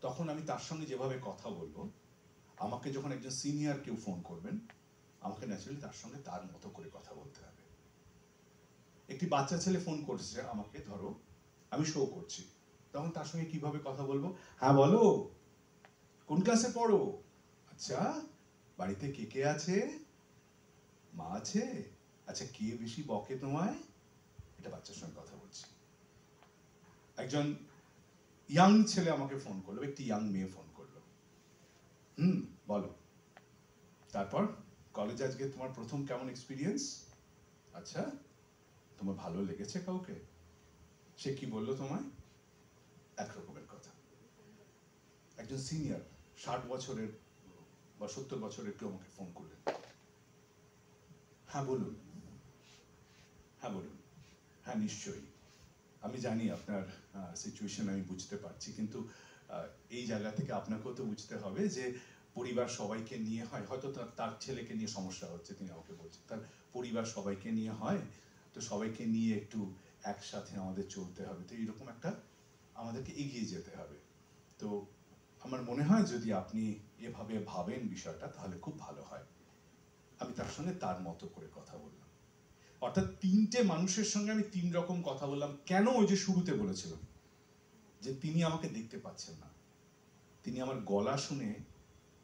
তখন আমি তার সঙ্গে যেভাবে কথা বলব, আমাকে যখন একজন সিনিয়র কেউ ফোন করবেন, আমাকে ন্যাচারালি তার সঙ্গে তার মতো করে কথা বলতে হবে। একটি বাচ্চা ছেলে ফোন করছে আমাকে, ধরো, আমি শো করছি, তখন তার সঙ্গে কীভাবে কথা বলব? হ্যাঁ বলো। কোন ক্লাসে পড়ো? আচ্ছা বাড়িতে কে কে আছে? মা আছে? আচ্ছা কে বেশি বকে তোমায়? এটা বাচ্চার সঙ্গে কথা বলছি। একজন ইয়াং ছেলে আমাকে ফোন করল, একটি ইয়াং মেয়ে ফোন করল। হুম, বলো। তারপর কলেজে আজকে তোমার প্রথম কেমন এক্সপিরিয়েন্স আচ্ছা তোমার ভালো লেগেছে কাউকে? সে কি বলল তোমায়? একরকমের কথা। একজন সিনিয়র ষাট বছরের বা সত্তর বছরের কেউ আমাকে ফোন করলেন হ্যাঁ বলুন। হ্যাঁ বলুন। হ্যাঁ নিশ্চয়ই। আমি জানি আপনার সিচুয়েশন আমি বুঝতে পারছি, কিন্তু এই জায়গা থেকে আপনাকেও তো বুঝতে হবে যে পরিবার সবাইকে নিয়ে হয়, হয়তো তার তার ছেলেকে নিয়ে সমস্যা হচ্ছে, তিনি আমাকে বলছেন, তার পরিবার সবাইকে নিয়ে হয়, তো সবাইকে নিয়ে একটু একসাথে আমাদের চলতে হবে, তো এরকম একটা আমাদেরকে এগিয়ে যেতে হবে। তো আমার মনে হয় যদি আপনি এভাবে ভাবেন বিষয়টা, তাহলে খুব ভালো হয়। আমি তার সঙ্গে তার মতো করে কথা বললাম। অর্থাৎ তিনটে মানুষের সঙ্গে আমি তিন রকম কথা বললাম। কেন ওই যে শুরুতে বলেছিলাম যে তিনি আমাকে দেখতে পাচ্ছেন না। তিনি আমার গলা শুনে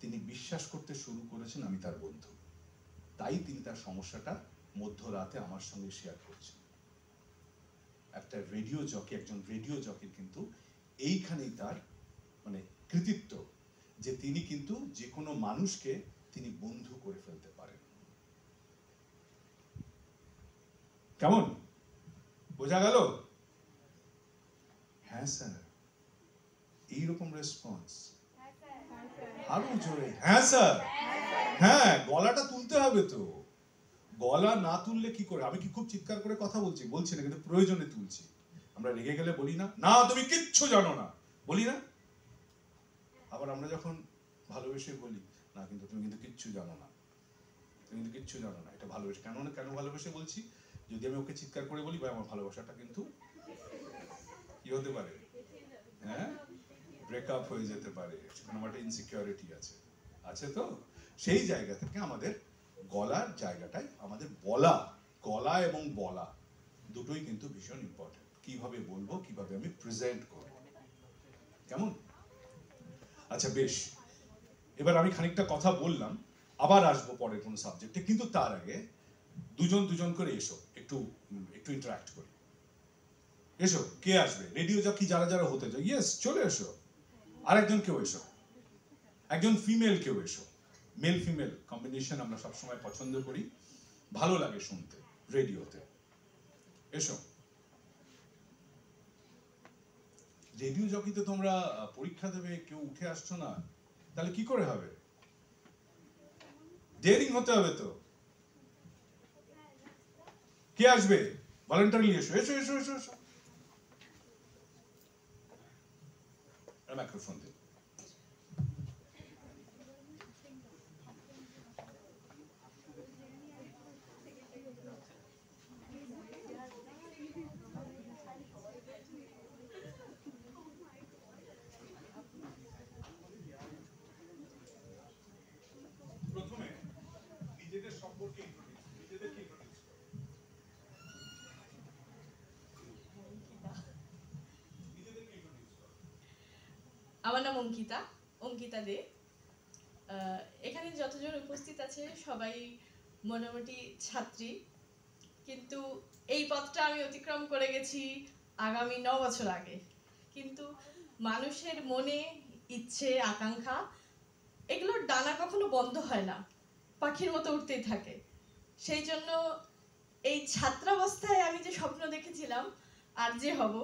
তিনি বিশ্বাস করতে শুরু করেছেন আমি তার বন্ধু। তাই তিনি তার সমস্যাটা মধ্যরাতে আমার সঙ্গে শেয়ার করছেন। একটা রেডিও জকি একজন রেডিও জকির কিন্তু এইখানেই তার মানে কৃতিত্ব যে তিনি কিন্তু যে কোনো মানুষকে তিনি বন্ধু করে ফেলতে পারেন কেমন? বোঝা গেল? হ্যাঁ স্যার। এইরকম রেসপন্স আরও জোরে। হ্যাঁ স্যার। হ্যাঁ গলাটা তুলতে হবে তো। গলা না তুললে কি করে? আমি কি খুব চিৎকার করে কথা বলছি? বলছি না, কিন্তু প্রয়োজনে তুলছি। আমরা রেগে গেলে বলি না। না, তুমি কিচ্ছু জানো না। বলি না? আবার আমরা যখন ভালোবেসে বলি, না, কিন্তু তুমি কিন্তু কিচ্ছু জানো না। তুমি কিন্তু কিচ্ছু জানো না। এটা ভালোবেসে কেন কেন ভালোবেসে বলছি? যদি আমি ওকে চিৎকার করে বলি, ভাই, আমার ভালোবাসাটা কিন্তু কি হতে পারে? হ্যাঁ? ব্রেকআপ হয়ে যেতে পারে। সেখানে আমার ইনসিকিউরিটি আছে। আছে তো? সেই জায়গা থেকে আমাদের গলার জায়গাটাই, আমাদের বলা, গলা এবং বলা দুটোই কিন্তু ভীষণ ইম্পর্টেন্ট কীভাবে বলব, কীভাবে আমি প্রেজেন্ট করব? কেমন? আচ্ছা বেশ। এবার আমি খানিকটা কথা বললাম, আবার আসব পরের কোনো সাবজেক্টে কিন্তু তার আগে দুজন দুজন করে এসো। একটু একটু ইন্টারাক্ট করি। এসো, কে আসবে? রেডিও জকি যারা যারা হতে চায়। ইয়েস চলে এসো। আরেকজন কেউ এসো। একজন ফিমেল কেউ এসো। মেল ফিমেল কম্বিনেশন আমরা সবসময় পছন্দ করি। ভালো লাগে শুনতে রেডিওতে এসো। রেডিও জকিতে তোমরা পরীক্ষা দেবে, কেউ উঠে আসছো না, তাহলে কি করে হবে? ডেয়ারিং হতে হবে তো। কে আসবে? ভলেন্টারিলি এসো এসো এসো এসো এসো। মাইক্রোফোন দিন প্রথমে নিজেদের সম্পর্কে introduce, নিজেদেরকে introduce করো। নিজেদেরকে introduce করো। আমার নাম অঙ্কিতা অঙ্কিতা দে। এখানে যতজন উপস্থিত আছে, সবাই মোটামুটি ছাত্রী। কিন্তু এই পথটা আমি অতিক্রম করে গেছি আগামী ন বছর আগে। কিন্তু মানুষের মনে ইচ্ছে, আকাঙ্ক্ষা, এগুলোর ডানা কখনো বন্ধ হয় না। পাখির মতো উঠতেই থাকে। সেই জন্য এই ছাত্রাবস্থায় আমি যে স্বপ্ন দেখেছিলাম, আর যে হব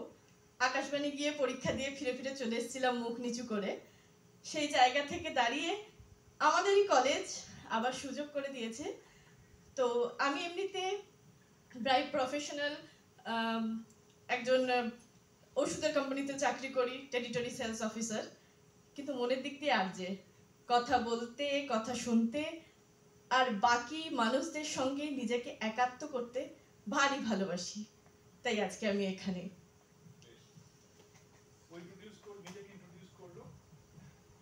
আকাশবাণী গিয়ে পরীক্ষা দিয়ে ফিরে ফিরে চলে এসেছিলাম মুখ নিচু করে। সেই জায়গা থেকে দাঁড়িয়ে আমাদেরই কলেজ আবার সুযোগ করে দিয়েছে। তো আমি এমনিতে ব্রাইট প্রফেশনাল একজন ওষুধের কোম্পানিতে চাকরি করি টেরিটরি সেলস অফিসার কিন্তু মনের দিক দিয়ে আর যে, কথা বলতে, কথা শুনতে, আর বাকি মানুষদের সঙ্গে নিজেকে একাত্ম করতে ভারী ভালোবাসি। তাই আজকে আমি এখানে ও introduce কর- নিজেকে introduce করল।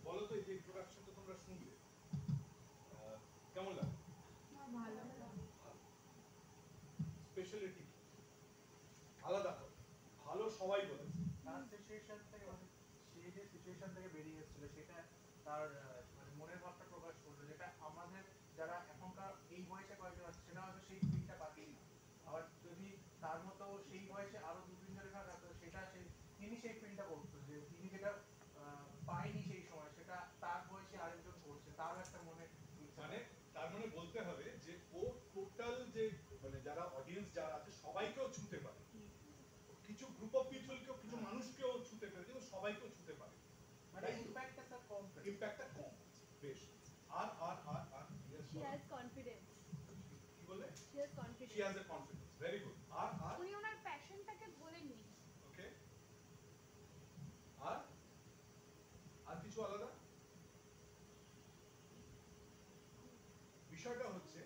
বলো তো এই যে introduction টা তোমরা শুনলে, আহ, কেমন লাগল? Speciality কি? আলাদা করো। ভালো সবাই বলেছে। তার সিচুয়েশন থেকে মানে সে যে সিচুয়েশন থেকে বেরিয়ে এসেছিল সেটা তার মানে মনের ভাবটা প্রকাশ করল যেটা আমাদের যারা এখনকার এই বয়সে কয়েকজন আছে সেটা হয়তো সেই ফিলটা পাবেই না। আবার যদি তার মতো সেই বয়সে আরও দু তিনজনের কাছে থাকতো সেটা সেই তিনি সেই ফিলটা করতো যে তিনি যেটা আহ, পায়নি সেই সময় সেটা তার বয়সে আরেকজন করছে তারও একটা মনে মানে তার মানে বলতে হবে যে ও টোটাল যে মানে যারা অডিয়েন্স যারা আছে সবাইকেও ছুঁতে পারে। কিছু গ্রুপ অফ পিপলকেও কিছু মানুষকেও ছুতে পারে কিন্তু সবাইকেও ছুতে তার কম থাকে। ইম্প্যাক্টটা কম আছে। বেশ আর আর আর আর yes, She বলো। has confidence. কি বলে She has she confidence. has a confidence very good আর আর উনি ওনার প্যাশনটাকে ভোলেননি ওকে আর আর কিছু আলাদা বিষয়টা হচ্ছে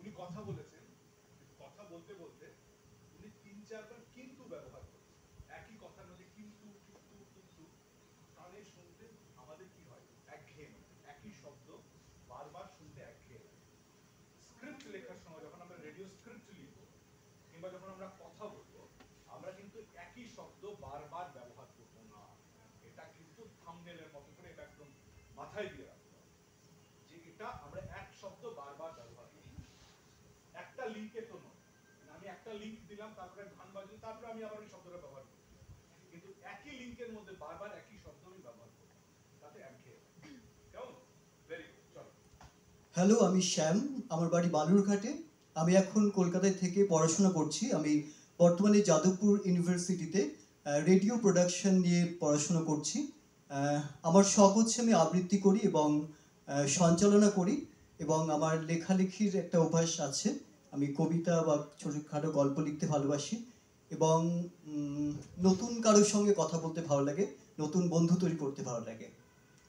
উনি কথা বলেছেন কিন্তু কথা বলতে বলতে উনি তিন চারবার কিন্তু ব্যবহার করেছেন একই কথার মধ্যে কিন্তু কিন্তু কিন্তু কানে শুনতে আমাদের কি হয় একঘেয়ে একই শব্দ বারবার শুনতে একঘেয়ে লাগে স্ক্রিপ্ট লেখার সময় যখন আমরা রেডিও স্ক্রিপ্ট লিখব কিংবা যখন আমরা কথা বলব, আমরা কিন্তু একই শব্দ বারবার ব্যবহার করব না। এটা কিন্তু থাম্বনেলের মতো করে এটা একদম মাথায় দিয়ে রাখতে হবে। যে এটা আমরা এক শব্দ বারবার ব্যবহার করি। একটা লিঙ্কে তো নয়। আমি একটা লিঙ্ক দিলাম, তারপরে গান বাজলো, তারপরে আমি আবার ওই শব্দটা ব্যবহার করছি কিন্তু একই লিঙ্কের মধ্যে বারবার একই শব্দ আমি ব্যবহার করব তাতে লাগে। কেমন? ভেরি গুড চলো। হ্যালো আমি শ্যাম। আমার বাড়ি বালুরঘাটে। আমি এখন কলকাতায় থেকে পড়াশোনা করছি। আমি বর্তমানে যাদবপুর ইউনিভার্সিটিতে রেডিও প্রোডাকশন নিয়ে পড়াশোনা করছি। আমার শখ হচ্ছে আমি আবৃত্তি করি এবং সঞ্চালনা করি এবং আমার লেখালেখির একটা অভ্যাস আছে। আমি কবিতা বা ছোটোখাটো গল্প লিখতে ভালোবাসি এবং নতুন কারোর সঙ্গে কথা বলতে ভালো লাগে, নতুন বন্ধু তৈরি করতে ভালো লাগে।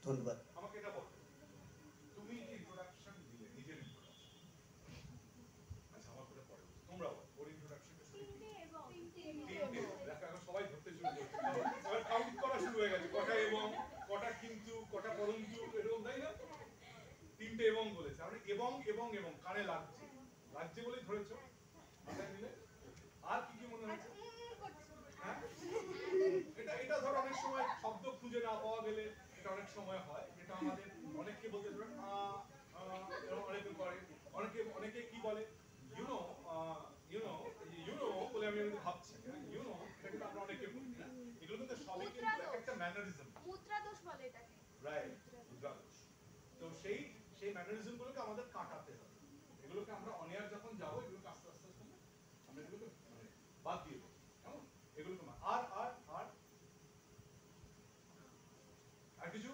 ধন্যবাদ আমাকে এটা বলো তুমি যে ইন্ট্রোডাকশন দিলে নিজের ইন্ট্রোডাকশন আচ্ছা আমার করে পরে বলছি। তোমরা বলো, ওর ইন্ট্রোডাকশনটা শুনে কি তিনটে এবং তিনটে তিনটে দেখো এখন সবাই ধরতে শুরু করছে এবার কাউন্ট করা শুরু হয়ে গেছে কটা এবং কটা কিন্তু কটা পরন্তু এরকম তাই না তিনটে এবং বলেছে। আমরা এবং এবং এবং কানে লাগছে। লাগছে বলেই ধরেছো। মাথায় নিলে? আর কি কি মনে হচ্ছে হ্যাঁ? এটা এটা ধরো অনেক সময় শব্দ খুঁজে না পাওয়া গেলে এটা অনেক সময় হয়। এটা আমাদের অনেককে বলতে ধরো আ আ, এরকম অনেকে করে। অনেকে অনেকে কি বলে? You know you know you know বলে আমি কিন্তু ভাবছি। ইউ নো এটা কিন্তু আমরা অনেকে বলি না এগুলো কিন্তু সবই কিন্তু একটা ম্যানারিজম মুদ্রা দোষ বলে এটাকে। রাইট সেই সেই ম্যানারিজম গুলোকে আমাদের কাটাতে হবে। এগুলোকে আমরা অনিয়ার যখন যাব, এগুলোকে আস্তে আস্তে আস্তে আমরা এগুলোকে মানে বাদ দিয়ে দেবো। কেমন? আর আর আর। আর কিছু?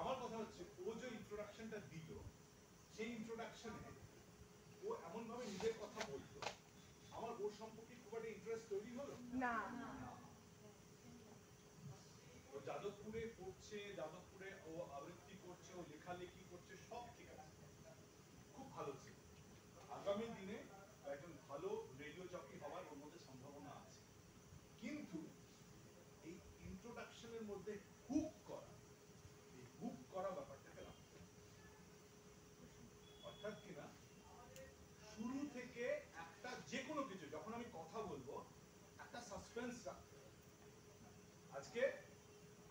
আমার কথা হচ্ছে, ও যে ইন্ট্রোডাকশনটা দিল, সেই ইন্ট্রোডাকশনে ও এমন ভাবে নিজের কথা বলতো আমার ওর সম্পর্কে খুব একটা ইন্টারেস্ট তৈরি হলো? না ও যাদবপুরে পড়ছে যাদবপুরে ও আবৃত্তি করছে ও লেখালেখি করছে সব ঠিক আছে খুব ভালো ছিল আগামী দিনে ও একজন ভালো রেডিও জকি হওয়ার ওর মধ্যে সম্ভাবনা আছে কিন্তু এই ইন্ট্রোডাকশনের মধ্যে হুক করা এই হুক করা ব্যাপারটাকে রাখতে হবে। অর্থাৎ কিনা শুরু থেকে একটা যে কোনো কিছু যখন আমি কথা বলব একটা সাসপেন্স রাখতে হবে আজকে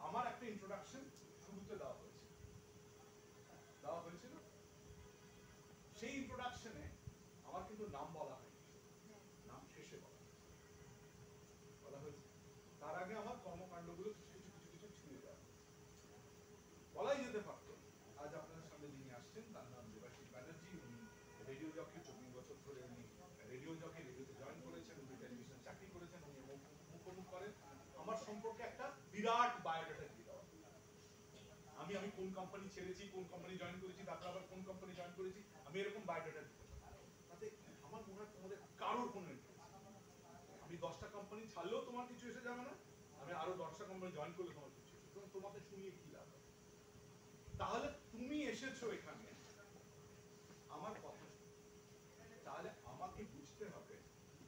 আমার একটা ইন্ট্রোডাকশন শুরুতে দেওয়া হয়েছে দেওয়া হয়েছিল সেই ইন্ট্রোডাকশনে আমার কিন্তু নাম বলা হয়নি নাম শেষে বলা হয়েছে। বলা হয়েছে তার আগে আমার কর্মকাণ্ডগুলো কিছু কিছু কিছু কিছু ছুঁয়ে দেওয়া হয়েছে। বলাই যেতে পারত আজ আপনাদের সামনে যিনি আসছেন তার নাম দেবাশিস ব্যানার্জি উনি রেডিও জকি চব্বিশ বছর ধরে উনি রেডিও জকি রেডিওতে জয়েন করেছেন উনি টেলিভিশন চাকরি করেছেন উনি মুখ মুখোমুখ করেন আমার সম্পর্কে একটা বিরাট বায়োডাটা দিয়ে দেওয়া। আমি আমি কোন কোম্পানি ছেড়েছি, কোন কোম্পানি জয়েন করেছি, তারপর আবার কোন কোম্পানি জয়েন করেছি, আমি এরকম বায়োডাটা দিতে তাতে আমার মনে হয় তোমাদের কারোর কোনো। আমি দশটা কোম্পানি ছাড়লেও তোমার কিছু এসে যাবে না, আমি আরও দশটা কোম্পানি জয়েন করলে তোমার কিছু এসে। তোমাকে শুনিয়ে কি লাভ? তাহলে তুমি এসেছ এখানে আমার কথা শুনে। তাহলে আমাকে বুঝতে হবে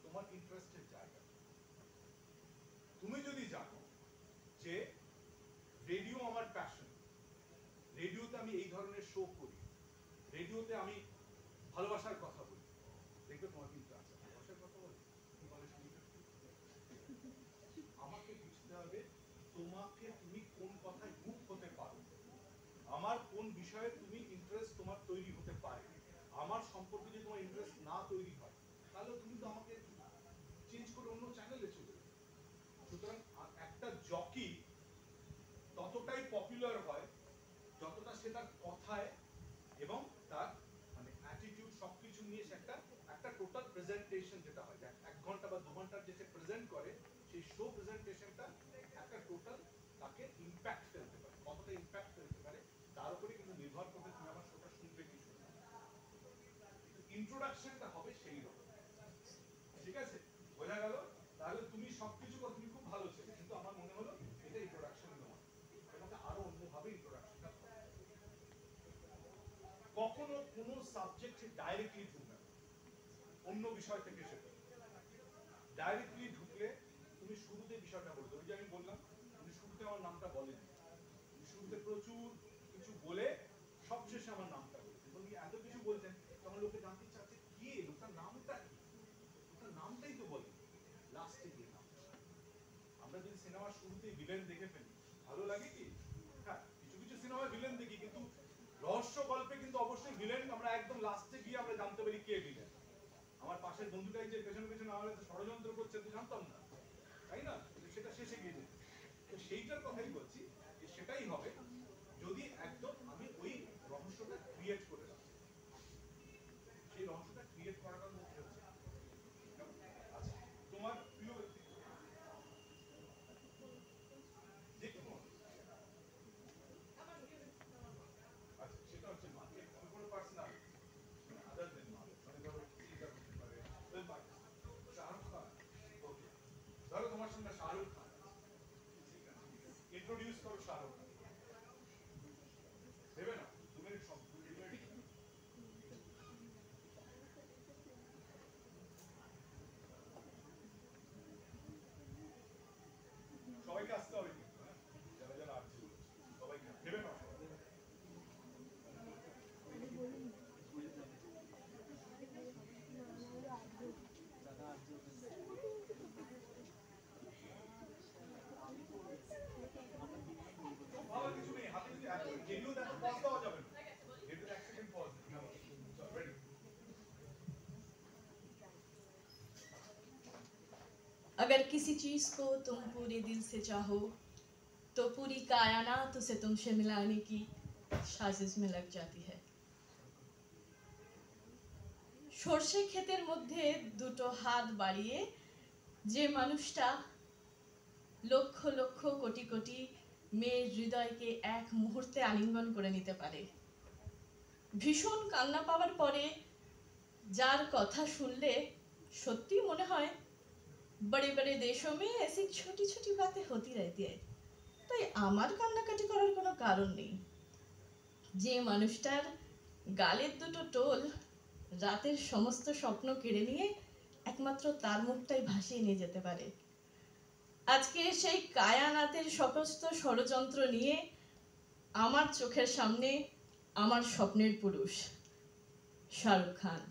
তোমার ইন্টারেস্টের জায়গা তুমি যদি জানো যে রেডিও আমার প্যাশন রেডিওতে আমি এই ধরনের শো করি রেডিওতে আমি ভালোবাসার কথা বলি। দেখবে তোমার কিন্তু আছে। ভালোবাসার কথা বলি। আমাকে বুঝতে হবে তোমাকে তুমি কোন কথায় মুখ হতে পারো। আমার কোন বিষয়ে তুমি ইন্টারেস্ট তোমার তৈরি হতে পারে। আমার সম্পর্কে যদি তোমার ইন্টারেস্ট না তৈরি হয় তাহলে তুমি তো আমাকে চেঞ্জ করে অন্য চ্যানেলে চলে যাবে সুতরাং আ- একটা জকি ততটাই পপুলার হয় যতটা সে তার কথায় এবং তার মানে অ্যাটিটিউড সবকিছু নিয়ে সে একটা একটা টোটাল প্রেজেন্টেশন যেটা হয় এক ঘণ্টা বা দু ঘণ্টার যে সে প্রেজেন্ট করে, সেই শো প্রেজেন্টেশনটা একটা টোটাল তাকে ইম্প্যাক্ট ফেলতে পারে। কতটা ইম্প্যাক্ট ফেলতে পারে, তার উপরে কিন্তু নির্ভর করবে তুমি আমার শোটা শুনবে কি শুনবে ইন্ট্রোডাকশনটা হবে সেই রকম। ঠিক আছে? বোঝা গেল? তাহলে তুমি সবকিছু করে, তুমি খুব ভালো ছেলে। কিন্তু আমার মনে হলো এটা ইন্ট্রোডাকশন নয়। তোমাকে আরও অন্যভাবে ইন্ট্রোডাকশনটা কখনো কোনো সাবজেক্টে ডাইরেক্টলি অন্য বিষয় থেকে সেটা ডাইরেক্টলি ঢুকলে তুমি শুরুতে বিষয়টা বলতে ওই যে আমি বললাম, তুমি শুরুতে আমার নামটা বলেনি। তুমি শুরুতে প্রচুর কিছু বলে সবশেষে আমার নামটা বলছেন এবং এত কিছু বলছেন তখন লোকে জানতে চাচ্ছে কি লোকটার নামটা কি? ওটার নামটাই তো বলে। লাস্টে গিয়ে নাম আমরা যদি সিনেমার শুরুতেই ভিলেন দেখে ফেলি, ভালো লাগে কি? হ্যাঁ কিছু কিছু সিনেমায় ভিলেন দেখি, কিন্তু রহস্য গল্পে কিন্তু অবশ্যই ভিলেন আমরা একদম লাস্টে গিয়ে আমরা জানতে পারি কে ভিলেন পাশের বন্ধুটাই যে পেছনে পেছনে আমার ষড়যন্ত্র করছে, তো জানতাম না। তাই না? সেটা শেষে গিয়ে। তো সেইটার কথাই বলছি যে সেটাই হবে। किसी चीज को तुम पूरे दिल से चाहो तो पूरी कायनात उसे तुमसे मिलाने की साजिश में लग जाती है সর্ষে ক্ষেতের মধ্যে দুটো হাত বাড়িয়ে যে মানুষটা লক্ষ লক্ষ কোটি কোটি মেয়ের হৃদয়কে এক মুহূর্তে আলিঙ্গন করে নিতে পারে ভীষণ কান্না পাওয়ার পরে যার কথা শুনলে সত্যি মনে হয় बड़े बड़े देशों में ऐसी छोटी छोटी बातें होती रहती है তাই আমার কান্নাকাটি করার কোনো কারণ নেই যে মানুষটার গালের দুটো টোল রাতের সমস্ত স্বপ্ন কেড়ে নিয়ে একমাত্র তার মুখটাই ভাসিয়ে নিয়ে যেতে পারে আজকে সেই কায়ানাতের সমস্ত ষড়যন্ত্র নিয়ে আমার চোখের সামনে আমার স্বপ্নের পুরুষ শাহরুখ খান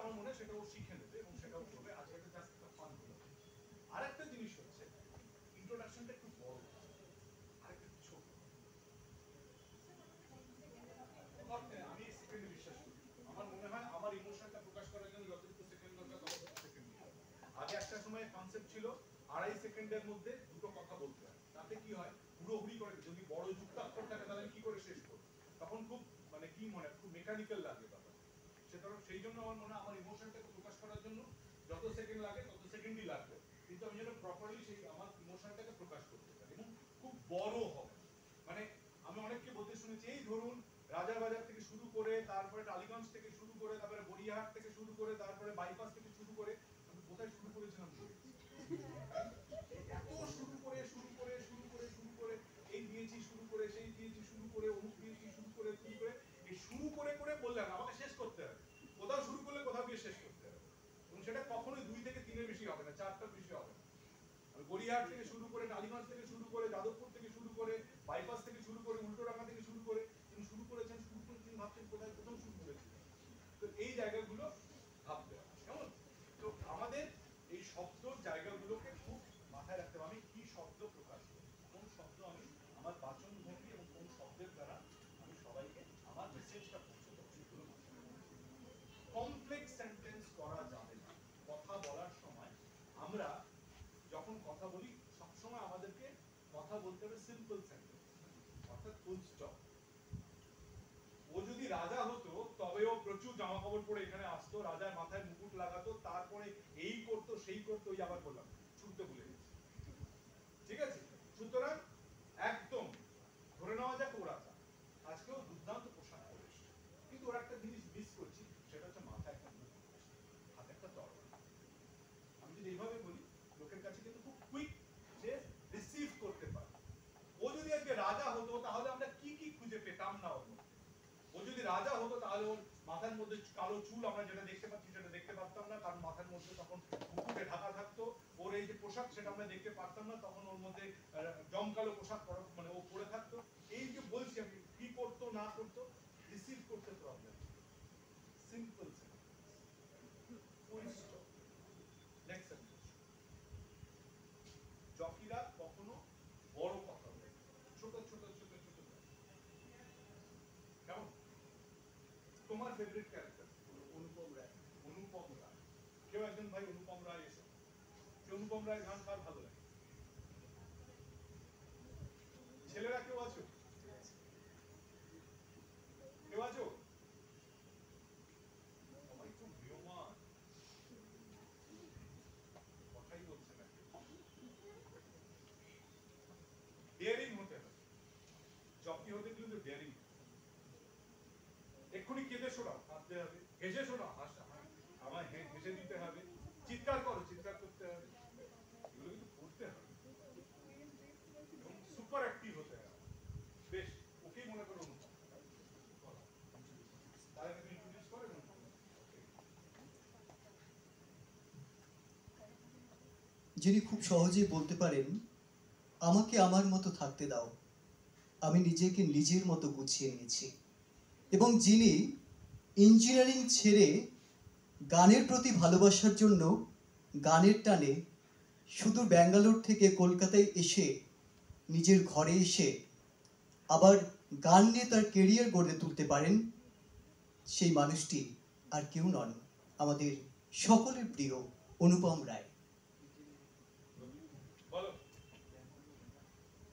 আমার মনে সেটা ও শিখে নেবে এবং সেটাও করবে। আজকে একটা জাস্ট একটা ফান হলো। আর জিনিস হচ্ছে ইন্ট্রোডাকশনটা একটু বড়। আরেকটা ছোট। আমি সেকেন্ডে বিশ্বাস করি। আমার মনে হয় আমার ইমোশনটা প্রকাশ করার জন্য যতটুকু সেকেন্ড দরকার সেকেন্ড আগে একটা সময় কনসেপ্ট ছিল, আড়াই সেকেন্ডের মধ্যে দুটো কথা বলতে হয়। তাতে কি হয়? হুড়োহুড়ি করে যদি বড় যুক্তাক্ষর থাকে, তাহলে কি করে শেষ করব? তখন খুব মানে কি মনে হয়? খুব মেকানিক্যাল লাগে ব্যাপার সেটা সেই জন্য আমার মনে হয় আমার ইমোশনটাকে প্রকাশ করার জন্য যত সেকেন্ড লাগে তত সেকেন্ডই লাগবে কিন্তু আমি যেন প্রপারলি সেই আমার ইমোশনটাকে প্রকাশ করতে পারি এবং খুব বড় হবে মানে আমি অনেককে বলতে শুনেছি এই ধরুন রাজার বাজার থেকে শুরু করে তারপরে টালিগঞ্জ থেকে শুরু করে তারপরে গড়িয়াহাট থেকে শুরু করে তারপরে বাইপাস থেকে শুরু করে আমি কোথায় শুরু করেছিলাম এত শুরু করে শুরু করে শুরু করে শুরু করে এই দিয়েছি শুরু করে সেই দিয়েছি শুরু করে অমুক দিয়েছি শুরু করে শুরু করে শুরু করে করে বললেন আমাকে শেষ করতে হবে কোথাও শুরু করলে কোথাও গিয়ে শেষ করতে হবে এবং সেটা কখনোই দুই থেকে তিনের বেশি হবে না চারটার বেশি হবে। না গড়িয়াহাট থেকে শুরু করে টালিগঞ্জ থেকে শুরু করে, যাদবপুর থেকে শুরু করে বাইপাস থেকে শুরু করে, উল্টোডাঙ্গা থেকে শুরু করে তিনি শুরু করেছেন, শুরু তিনি ভাবছেন কোথায় প্রথম শুরু করেছিলেন তো এই জায়গাগুলো ভাবতে হবে কেমন তো আমাদের এই শব্দর জায়গাগুলোকে খুব মাথায় রাখতে হবে আমি কি শব্দ প্রকাশ করি কোন শব্দ আমি আমার বাচন ভঙ্গি এবং কোন শব্দের দ্বারা আমি সবাইকে আমার মেসেজটা পৌঁছে দেবো সেগুলো কমপ্লেক্স সেন্টেন্স করা যাবে না কথা বলার সময় আমরা যখন কথা বলি সবসময় আমাদেরকে কথা বলতে হবে সিম্পল সেন্টেন্স অর্থাৎ ও যদি রাজা হতো তবেও প্রচুর জামা কাপড় পরে এখানে আসতো, রাজার মাথায় মুকুট লাগাতো, তারপরে এই করতো, সেই করতো ওই আবার বললাম, ছুটতে ভুলে গেছি। ঠিক আছে? সুতরাং একদম ধরে নেওয়া যাক ও রাজা আজকেও দুর্দান্ত পোশাক পরে কিন্তু ওর একটা জিনিস মিস করছি সেটা হচ্ছে মাথায় একটা মুকুট হাতে একটা তরবারি আমি যদি এইভাবে বলি লোকের কাছে কিন্তু খুব কুইক সে রিসিভ রাজা হতো। ও যদি রাজা হতো, তাহলে ওর মাথার মধ্যে কালো চুল আমরা যেটা দেখতে পাচ্ছি, সেটা দেখতে পারতাম না। কারণ মাথার মধ্যে তখন মুকুটে ঢাকা থাকতো। ওর এই যে পোশাক, সেটা আমরা দেখতে পারতাম না। তখন ওর মধ্যে জমকালো পোশাক মানে ও পরে থাকতো। এই যে বলছি আমি, কি করতো, না করতো রিসিভ করতে প্রবলেম সিম্পল নেক্সট জকিরা কখনো বড় কথা বলে না। ছোট ছোট ছোট ছোট বলে। কেমন তোমার ফেভারিট ক্যারেক্টার অনুপম রায় অনুপম রায় কেউ একজন ভাই অনুপম রায় এসে অনুপম গান কার ভালো লাগে। ছেলেরা কেউ আছো? কেউ আছো? হতে কিন্তু এক্ষুনি কেঁদে শোনাও, কাঁদতে হবে। হেসে শোনাও হাসা আমার হে- হেসে দিতে হবে চিৎকার করো চিৎকার করতে হবে এগুলো কিন্তু করতে হবে এবং সুপার অ্যাক্টিভ হতে হবে বেশ ওকেই মনে করো অনুপম বলো। তাহলে তুমি ইন্ট্রোডিউস করে যিনি খুব সহজেই বলতে পারেন, আমাকে আমার মতো থাকতে দাও। আমি নিজেকে নিজের মতো গুছিয়ে নিয়েছি। এবং যিনি ইঞ্জিনিয়ারিং ছেড়ে গানের প্রতি ভালোবাসার জন্য গানের টানে শুধু ব্যাঙ্গালোর থেকে কলকাতায় এসে, নিজের ঘরে এসে আবার গান নিয়ে তার কেরিয়ার গড়ে তুলতে পারেন, সেই মানুষটি আর কেউ নন। আমাদের সকলের প্রিয় অনুপম রায় বলো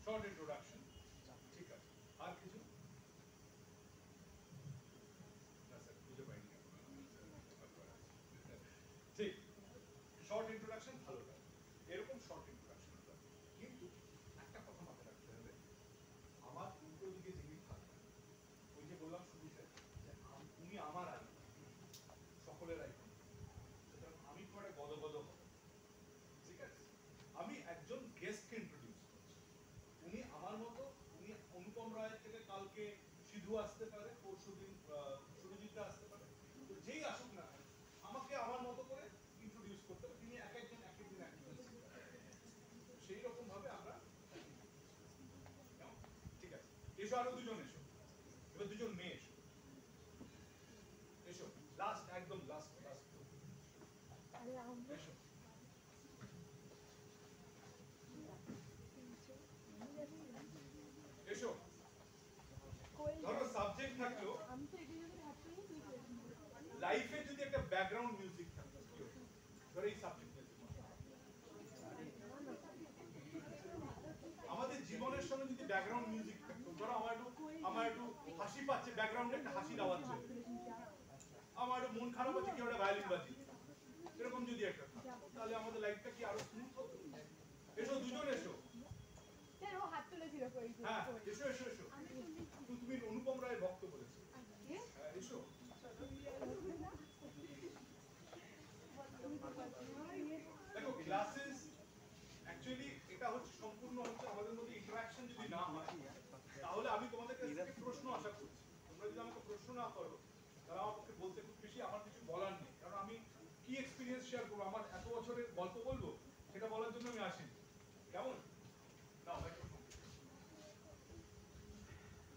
শর্ট ইন্ট্রোডাকশন ঠিক আছে আর কিছু না স্যার বুঝে পাইনি ঠিক শর্ট ইন্ট্রোডাকশন ভালো লাগে এরকম শর্ট ইন্ট্রোডাকশন কিন্তু একটা কথা মাথায় রাখতে হবে আমার উল্টো দিকে যিনি থাকবেন ওই যে বললাম শুরুতে যে আম- উনি আমার আই সকলের আই সুতরাং আমি খুব একটা গদগদ হব ঠিক আছে আমি একজন গেস্টকে ইন্ট্রোডিউস করছি উনি আমার মতো উনি অনুপম রায়ের থেকে কালকে সিধু আসতে পারে পরশুদিন সুরজিৎ আসতে পারে তো যেই আসুক না কেন, আমাকে আমার মতো করে ইন্ট্রোডিউস করতে হবে তিনি এক একজন এক একদিন এক একজন সেই রকম ভাবে আমরা কেমন? ঠিক আছে এসো আরও দুজন এসো এবার দুজন মেয়ে এসো এসো লাস্ট একদম লাস্ট লাস্ট এসো এসো ধরো সাবজেক্ট থাকল লাইফে যদি একটা ব্যাকগ্রাউন্ড মিউজিক থাকতো কি হতো? ধরো এই সাবজেক্ট আমাদের জীবনের সঙ্গে যদি ব্যাকগ্রাউন্ড মিউজিক থাকতো ধরো আমার একটু আমার একটু হাসি পাচ্ছে ব্যাকগ্রাউন্ডে একটা হাসির আওয়াজ চলছে আমার একটু মন খারাপ হচ্ছে কি একটা ভায়োলিন বাজি। এরকম যদি একটা তাহলে আমাদের লাইফটা কি আরও স্মুথ হতো এসো দুজন এসো। হ্যাঁ এসো এসো এসো। তুমি- তুমি অনুপম রায়ের ভক্ত বলেছ। হ্যাঁ, এসো। দেখো ক্লাসেস অ্যাকচুয়ালি এটা হচ্ছে সম্পূর্ণ হচ্ছে আমাদের মধ্যে ইন্টারাকশন যদি না হয় তাহলে আমি তোমাদের কাছ প্রশ্ন আশা করছি। তোমরা যদি আমাকে প্রশ্ন না করো তাহলে আমার বেশি আমার কিছু বলার নেই। কারণ আমি কি এক্সপিরিয়েন্স শেয়ার করব? আমার এত বছরের গল্প বলব, সেটা বলার জন্য আমি আসিনি কেমন না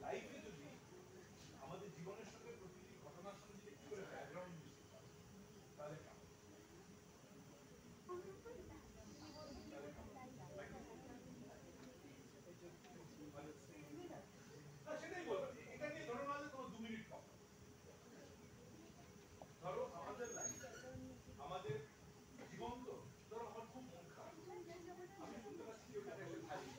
লাইফে যদি আমাদের জীবনের সঙ্গে প্রতিটি ঘটনার সঙ্গে যদি একটু করে ব্যাকগ্রাউন্ড মিউজিক তাহলে কেমন না, সেটাই বলব। এটা নিয়ে ধরো না যে তোমার দু মিনিট কথা। ধরো আমাদের life, আমাদের জীবন তো, ধরো আমার খুব মন খারাপ। আমি শুনতে পাচ্ছি কেউ একটা এসে হাসি।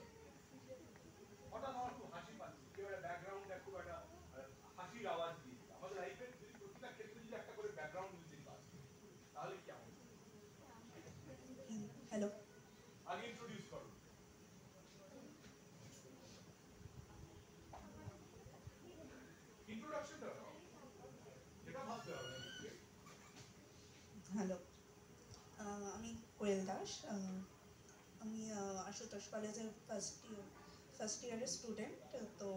হঠাৎ আমার খুব হাসি পাচ্ছে। কেউ একটা background এ খুব একটা, আহ, হাসির আওয়াজ দিয়ে দিল। আমাদের লাইফের যদি প্রতিটা ক্ষেত্রে যদি একটা করে ব্যাকগ্রাউন্ড মিউজিক বাজে তাহলে কেমন হ্যালো আগে ইন্ট্রোডিউস করো ইন্ট্রোডাকশনটা দাও যেটা ভাবতে হবে হ্যালো আহ, আমি কোয়েল দাস আমি আশুতোষ কলেজের ফার্স্ট ইয়ার ফার্স্ট ইয়ারের স্টুডেন্ট তো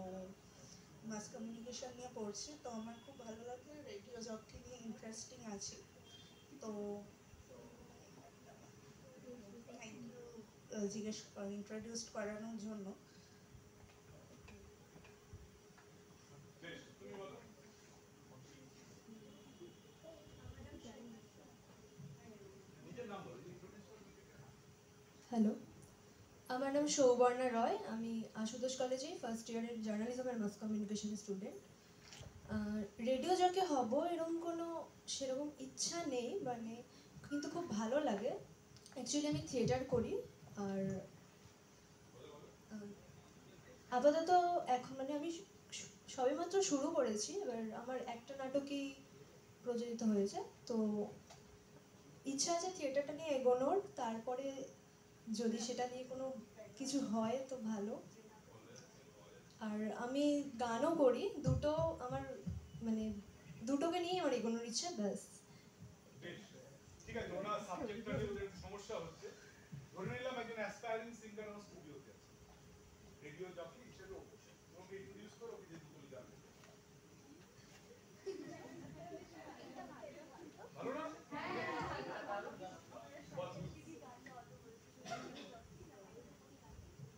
মাস কমিউনিকেশন নিয়ে পড়ছি। তো আমার খুব ভালো লাগে রেডিও জবকে নিয়ে ইন্টারেস্টিং আছে। তো জিজ্ঞেস ইন্ট্রোডিউস করানোর জন্য হ্যালো আমার নাম সৌবর্ণা রয়। আমি আশুতোষ কলেজে ফার্স্ট ইয়ারের জার্নালিজম আর mass communication student radio jockey হব এরকম কোনো সেরকম ইচ্ছা নেই মানে কিন্তু খুব ভালো লাগে। অ্যাকচুয়ালি আমি থিয়েটার করি। আর আপাতত এখন মানে আমি সবেমাত্র শুরু করেছি। এবার আমার একটা নাটকই প্রযোজিত হয়েছে। তো ইচ্ছা আছে থিয়েটারটা নিয়ে এগোনোর। তারপরে যদি সেটা নিয়ে কোনো কিছু হয় তো ভালো। আর আমি গানও করি, দুটো আমার মানে দুটোকে নিয়ে আমার এগোনোর ইচ্ছা, ব্যাস। ঠিক আছে সমস্যা হচ্ছে। ধরে নিলাম একজন অ্যাসপায়ারিং সিঙ্গার আমার স্টুডিওতে রেডিও জকি হিসেবে উপস্থিত তোমাকে ইন্ট্রোডিউস করো ওকে যে দুটো গান ভালো না তো আমাদের মাঝখানে উপস্থিত প্রথমে হচ্ছে রেডিও জকিরা কীভাবে করে রেডিও জকিরা শোটা ইন্ট্রোডিউস করবে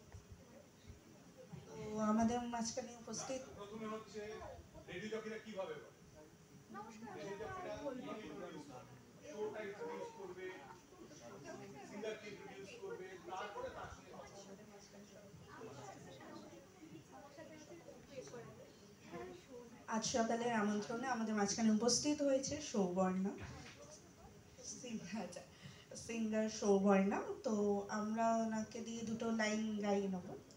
সিঙ্গারকে ইন্ট্রোডিউস করবে তারপরে তার সঙ্গে কথা বলবে। আজ সকালের আমন্ত্রণে আমাদের মাঝখানে উপস্থিত হয়েছে সৌবর্ণা। সিঙ্গার সৌবর্ণা। তো আমরা ওনাকে দিয়ে দুটো লাইন গাইয়ে নেব।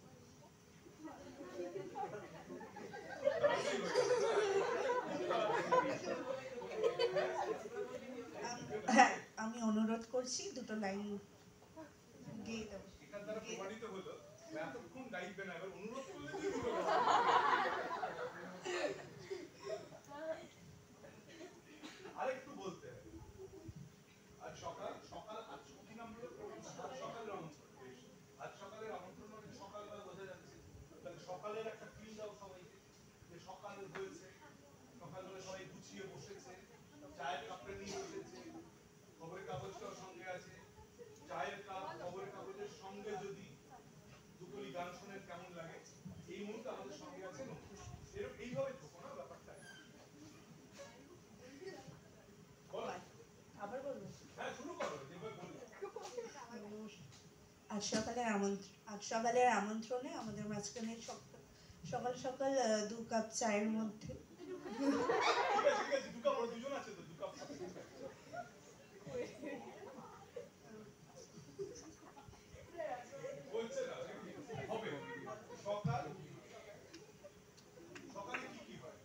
হ্যাঁ আমি অনুরোধ করছি দুটো লাইন গেয়ে দেবো এখান দ্বারা প্রমাণিত হলো। এতক্ষণ গাইবে না, এবার অনুরোধ করলে তুই দিবে না। আরেকটু বলতে হবে। আজ সকাল সকাল আজ কি নাম হলো আজ সকালের আমন্ত্রণ বেশ। আজ সকালের আমন্ত্রণ মানে সকালবেলা বোঝা যাচ্ছে তাহলে সকালের একটা ফিল দাও সবাইকে যে সকাল হয়েছে সকালবেলা সবাই গুছিয়ে বসেছে চায়ের কাপড়ে নিয়ে বসেছে খবরের কাগজটাও সঙ্গে আছে চায়ের কাপ খবরের কাগজের সঙ্গে যদি দুকলি গান শোনেন কেমন লাগে এই মুহূর্তে আমাদের সঙ্গে আছেন অঙ্কুশ। এরকম এইভাবে ঢোকো না ব্যাপারটা বলো। আবার বলব হ্যাঁ শুরু করো যেভাবে বললে আজ সকালের আমন্ত্রণ আজ সকালের আমন্ত্রণে আমাদের মাঝখানে সক- সকাল সকাল দু কাপ চায়ের মধ্যে ঠিক আছে ঠিক আছে দু কাপ ওরা দুজন আছে তো দু কাপ বলছে না হবে সকাল সকালে কি কি হয়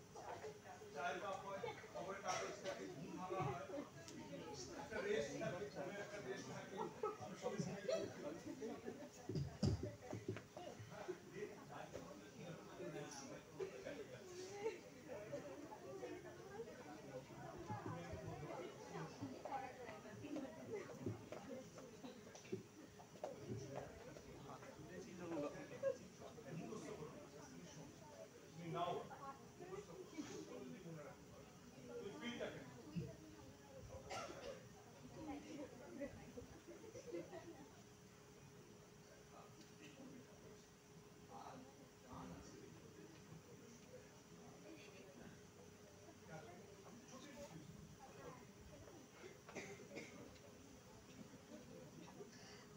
চায়ের কাপ হয় খবরের কাগজ থাকে ঘুম ভাঙা হয় একটা রেস্ট থাকে ঘুমের একটা রেস্ট থাকে আমি সবই ঘুমিয়ে পড়ি। তুমি নাও তুই ফিলটা কেন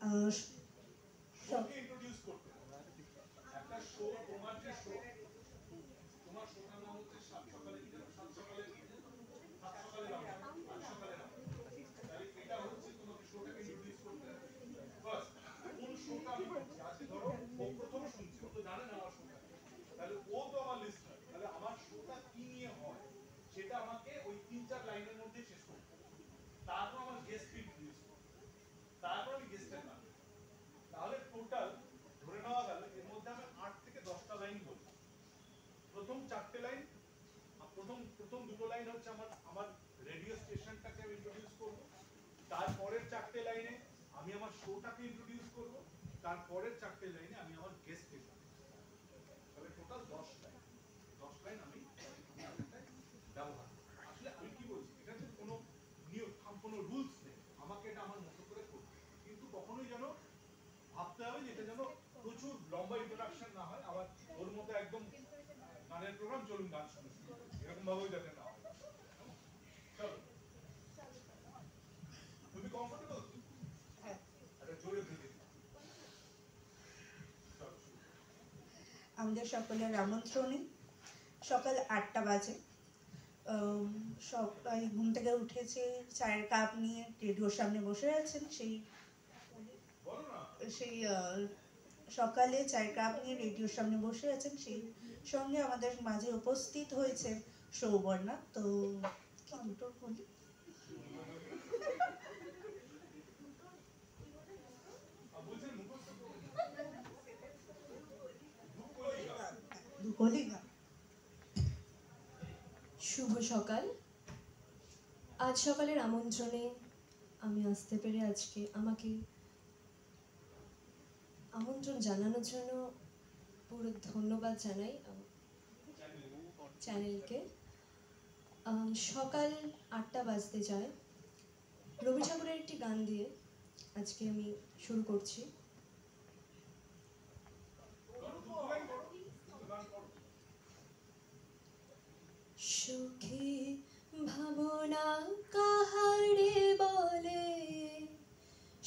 আহ, স- শোকে ইন্ট্রোডিউস করতে হবে। একটা শো তোমার যে শো তোমার শোটার নাম হচ্ছে সাত সকালে কি জানো? সাত সকালে কি জানো? সাত সকালে রামা, আট সকালে রামা। তাহলে এটা হচ্ছে তোমাকে শোটাকে ইন্ট্রোডিউস করতে হবে। First, কোন শোটা আমি করছি? আজকে ধরো ও প্রথম শুনছে, ও তো জানে না আমার শোটা। তাহলে ও তো আমার listener। তাহলে আমার শোটা কি নিয়ে হয় সেটা আমাকে ওই তিন চার লাইনের মধ্যে শেষ করতে হবে। তারপর আমার গেস্ট ইন্ট্রোডিউস করতে হবে। তারপর আমি গেস্টের নাম নেব। তাহলে টোটাল ধরে নেওয়া গেল এর মধ্যে আমি আট থেকে দশটা লাইন বলব প্রথম চারটে লাইন প্রথম প্রথম দুটো লাইন হচ্ছে আমার আমার রেডিও স্টেশনটাকে আমি ইন্ট্রোডিউস করব। তারপরের চারটে লাইনে আমি আমার শোটাকে ইন্ট্রোডিউস করব। তারপরের চারটে লাইনে আমি আমার গেস্টকে তাহলে টোটাল দশ লাইন দশ লাইন ভাবতে হবে যে এটা যেন প্রচুর লম্বা ইন্ট্রোডাকশন না হয় আবার ওর মধ্যে একদম গানের প্রোগ্রাম চলুন গান শুনে এরকম ভাবেও যাতে না হয়। চলো। তুমি কমফোর্টেবল হ্যাঁ। জোরে করি। আমাদের সকলের আমন্ত্রণে সকাল আটটা বাজে। সবাই ঘুম থেকে উঠেছে চায়ের কাপ নিয়ে রেডিওর সামনে বসে আছেন সেই সেই সকালে চায়ের কাপ নিয়ে রেডিওর সামনে বসে আছেন সেই সঙ্গে আমাদের মাঝে উপস্থিত হয়েছে সৌবর্ণা, তো বলি শুভ সকাল। আজ সকালের আমন্ত্রণে আমি আসতে পেরে আজকে আমাকে আমন্ত্রণ জানানোর জন্য পুরো ধন্যবাদ জানাই চ্যানেলকে। সকাল আটটা বাজতে যায়। রবি ঠাকুরের একটি গান দিয়ে আজকে আমি শুরু করছি। সুখী ভাবনা কাহারে বলে?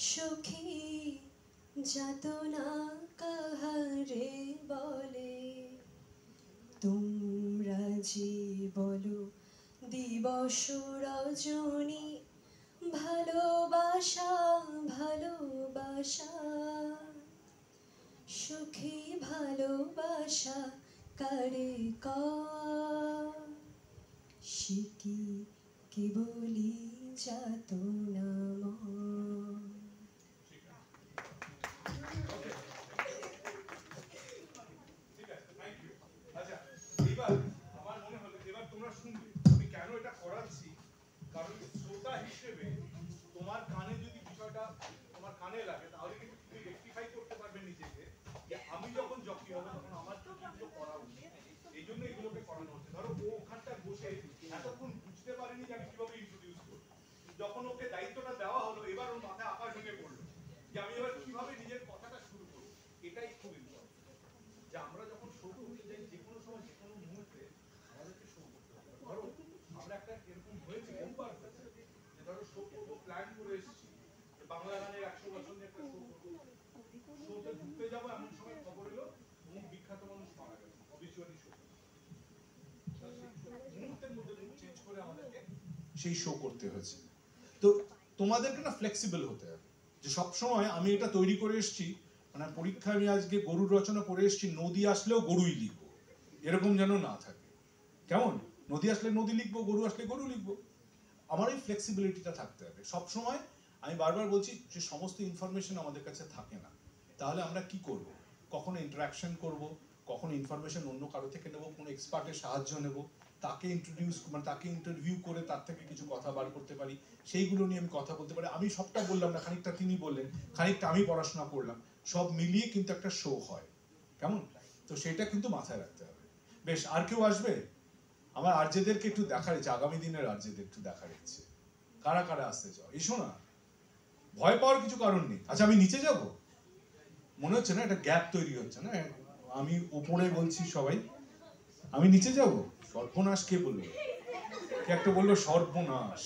সুখী যাতনা কাহারে বলে? তোমরা যে বলো, দিবস রজনী, ভালোবাসা ভালোবাসা। সুখী ভালোবাসা কারে শিকি কেবলি যাত নাম ঠিক আছে থ্যাংক ইউ আচ্ছা এবার আমার মনে হলো এবার তোমরা শুনবে আমি কেন এটা করাচ্ছি কারণ শ্রোতা হিসেবে তোমার কানে যদি বিষয়টা তোমার কানে লাগে, তাহলে কিন্তু তুমি রেক্টিফাই করতে পারবে নিজেকে যে আমি যখন জকি হব, তখন আমার কি কিগুলো করা উচিত এই জন্য এগুলোকে করানো হচ্ছে। ধরো ও ওখানটা বসে এতক্ষণ বুঝতে পারেনি যে আমি কীভাবে ইন্ট্রোডিউস করব। যখন ওকে দায়িত্বটা দেওয়া হলো, এবার ওর মাথায় আকাশ ভেঙে পড়ল যে আমি এবার কীভাবে নিজের কথাটা শুরু করব এটাই খুব ইম্পর্টেন্ট যে আমরা যখন শো করতে যাই যে কোনো সময় যে কোনো মুহূর্তে আমাদেরকে শো করতে হবে ধরো আমরা একটা এরকম হয়েছে বহুবার হয়েছে যে ধরো শো করব প্ল্যান করে এসেছি যে বাংলা গানের একশো বছর নিয়ে একটা শো করব শোতে ঢুকতে যাব এমন সময় খবর এলো অমুক বিখ্যাত মানুষ মারা গেছে অবিচুয়ালি শো মুহূর্তের মধ্যে মুখ চেঞ্জ করে আমাদেরকে সেই শো করতে হয়েছে। তো তোমাদেরকে না ফ্লেক্সিবল হতে হবে। যে সব সময় আমি এটা তৈরি করে এসেছি মানে পরীক্ষায় আমি আজকে গরুর রচনা করে এসেছি, নদী আসলেও গরুই লিখব। এরকম যেন না থাকে। কেমন? নদী আসলে নদী লিখব, গরু আসলে গরু লিখব। আমার এই ফ্লেক্সিবিলিটিটা থাকতে হবে। সবসময় আমি বারবার বলছি যে সমস্ত ইনফরমেশন আমাদের কাছে থাকে না। তাহলে আমরা কি করব? কখনো ইন্টারাকশন করব, কখনো ইনফরমেশন অন্য কারও থেকে নেব, কোনো এক্সপার্টের সাহায্য নেব। তাকে ইন্ট্রোডিউস মানে তাকে ইন্টারভিউ করে তার থেকে কিছু কথা বার করতে পারি, সেইগুলো নিয়ে আমি কথা বলতে পারি। আমি সবটা বললাম না, খানিকটা তিনি বললেন, খানিকটা আমি পড়াশোনা করলাম, সব মিলিয়ে কিন্তু একটা শো হয়। কেমন? তো সেটা কিন্তু মাথায় রাখতে হবে। বেশ, আর কেউ আসবে? আমার আর্যদেরকে একটু দেখার ইচ্ছে, আগামী দিনের আর্যদের একটু দেখার ইচ্ছে। কারা কারা আসতে চাও? এসো না। ভয় পাওয়ার কিছু কারণ নেই। আচ্ছা আমি নিচে যাব? মনে হচ্ছে না একটা গ্যাপ তৈরি হচ্ছে, না? আমি উপরে বলছি সবাই। আমি নিচে যাব? সর্বনাশ কে বলল? একটা বলল সর্বনাশ?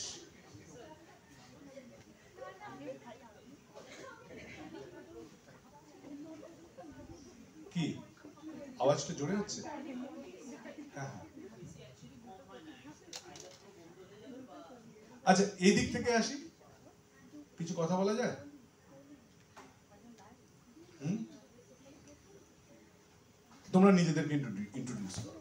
কি? আওয়াজটা জোরে হচ্ছে? হ্যাঁ হ্যাঁ। আচ্ছা এই দিক থেকে আসি। কিছু কথা বলা যায়? তোমরা নিজেদেরকে ইন্ট্রোডিউস করো।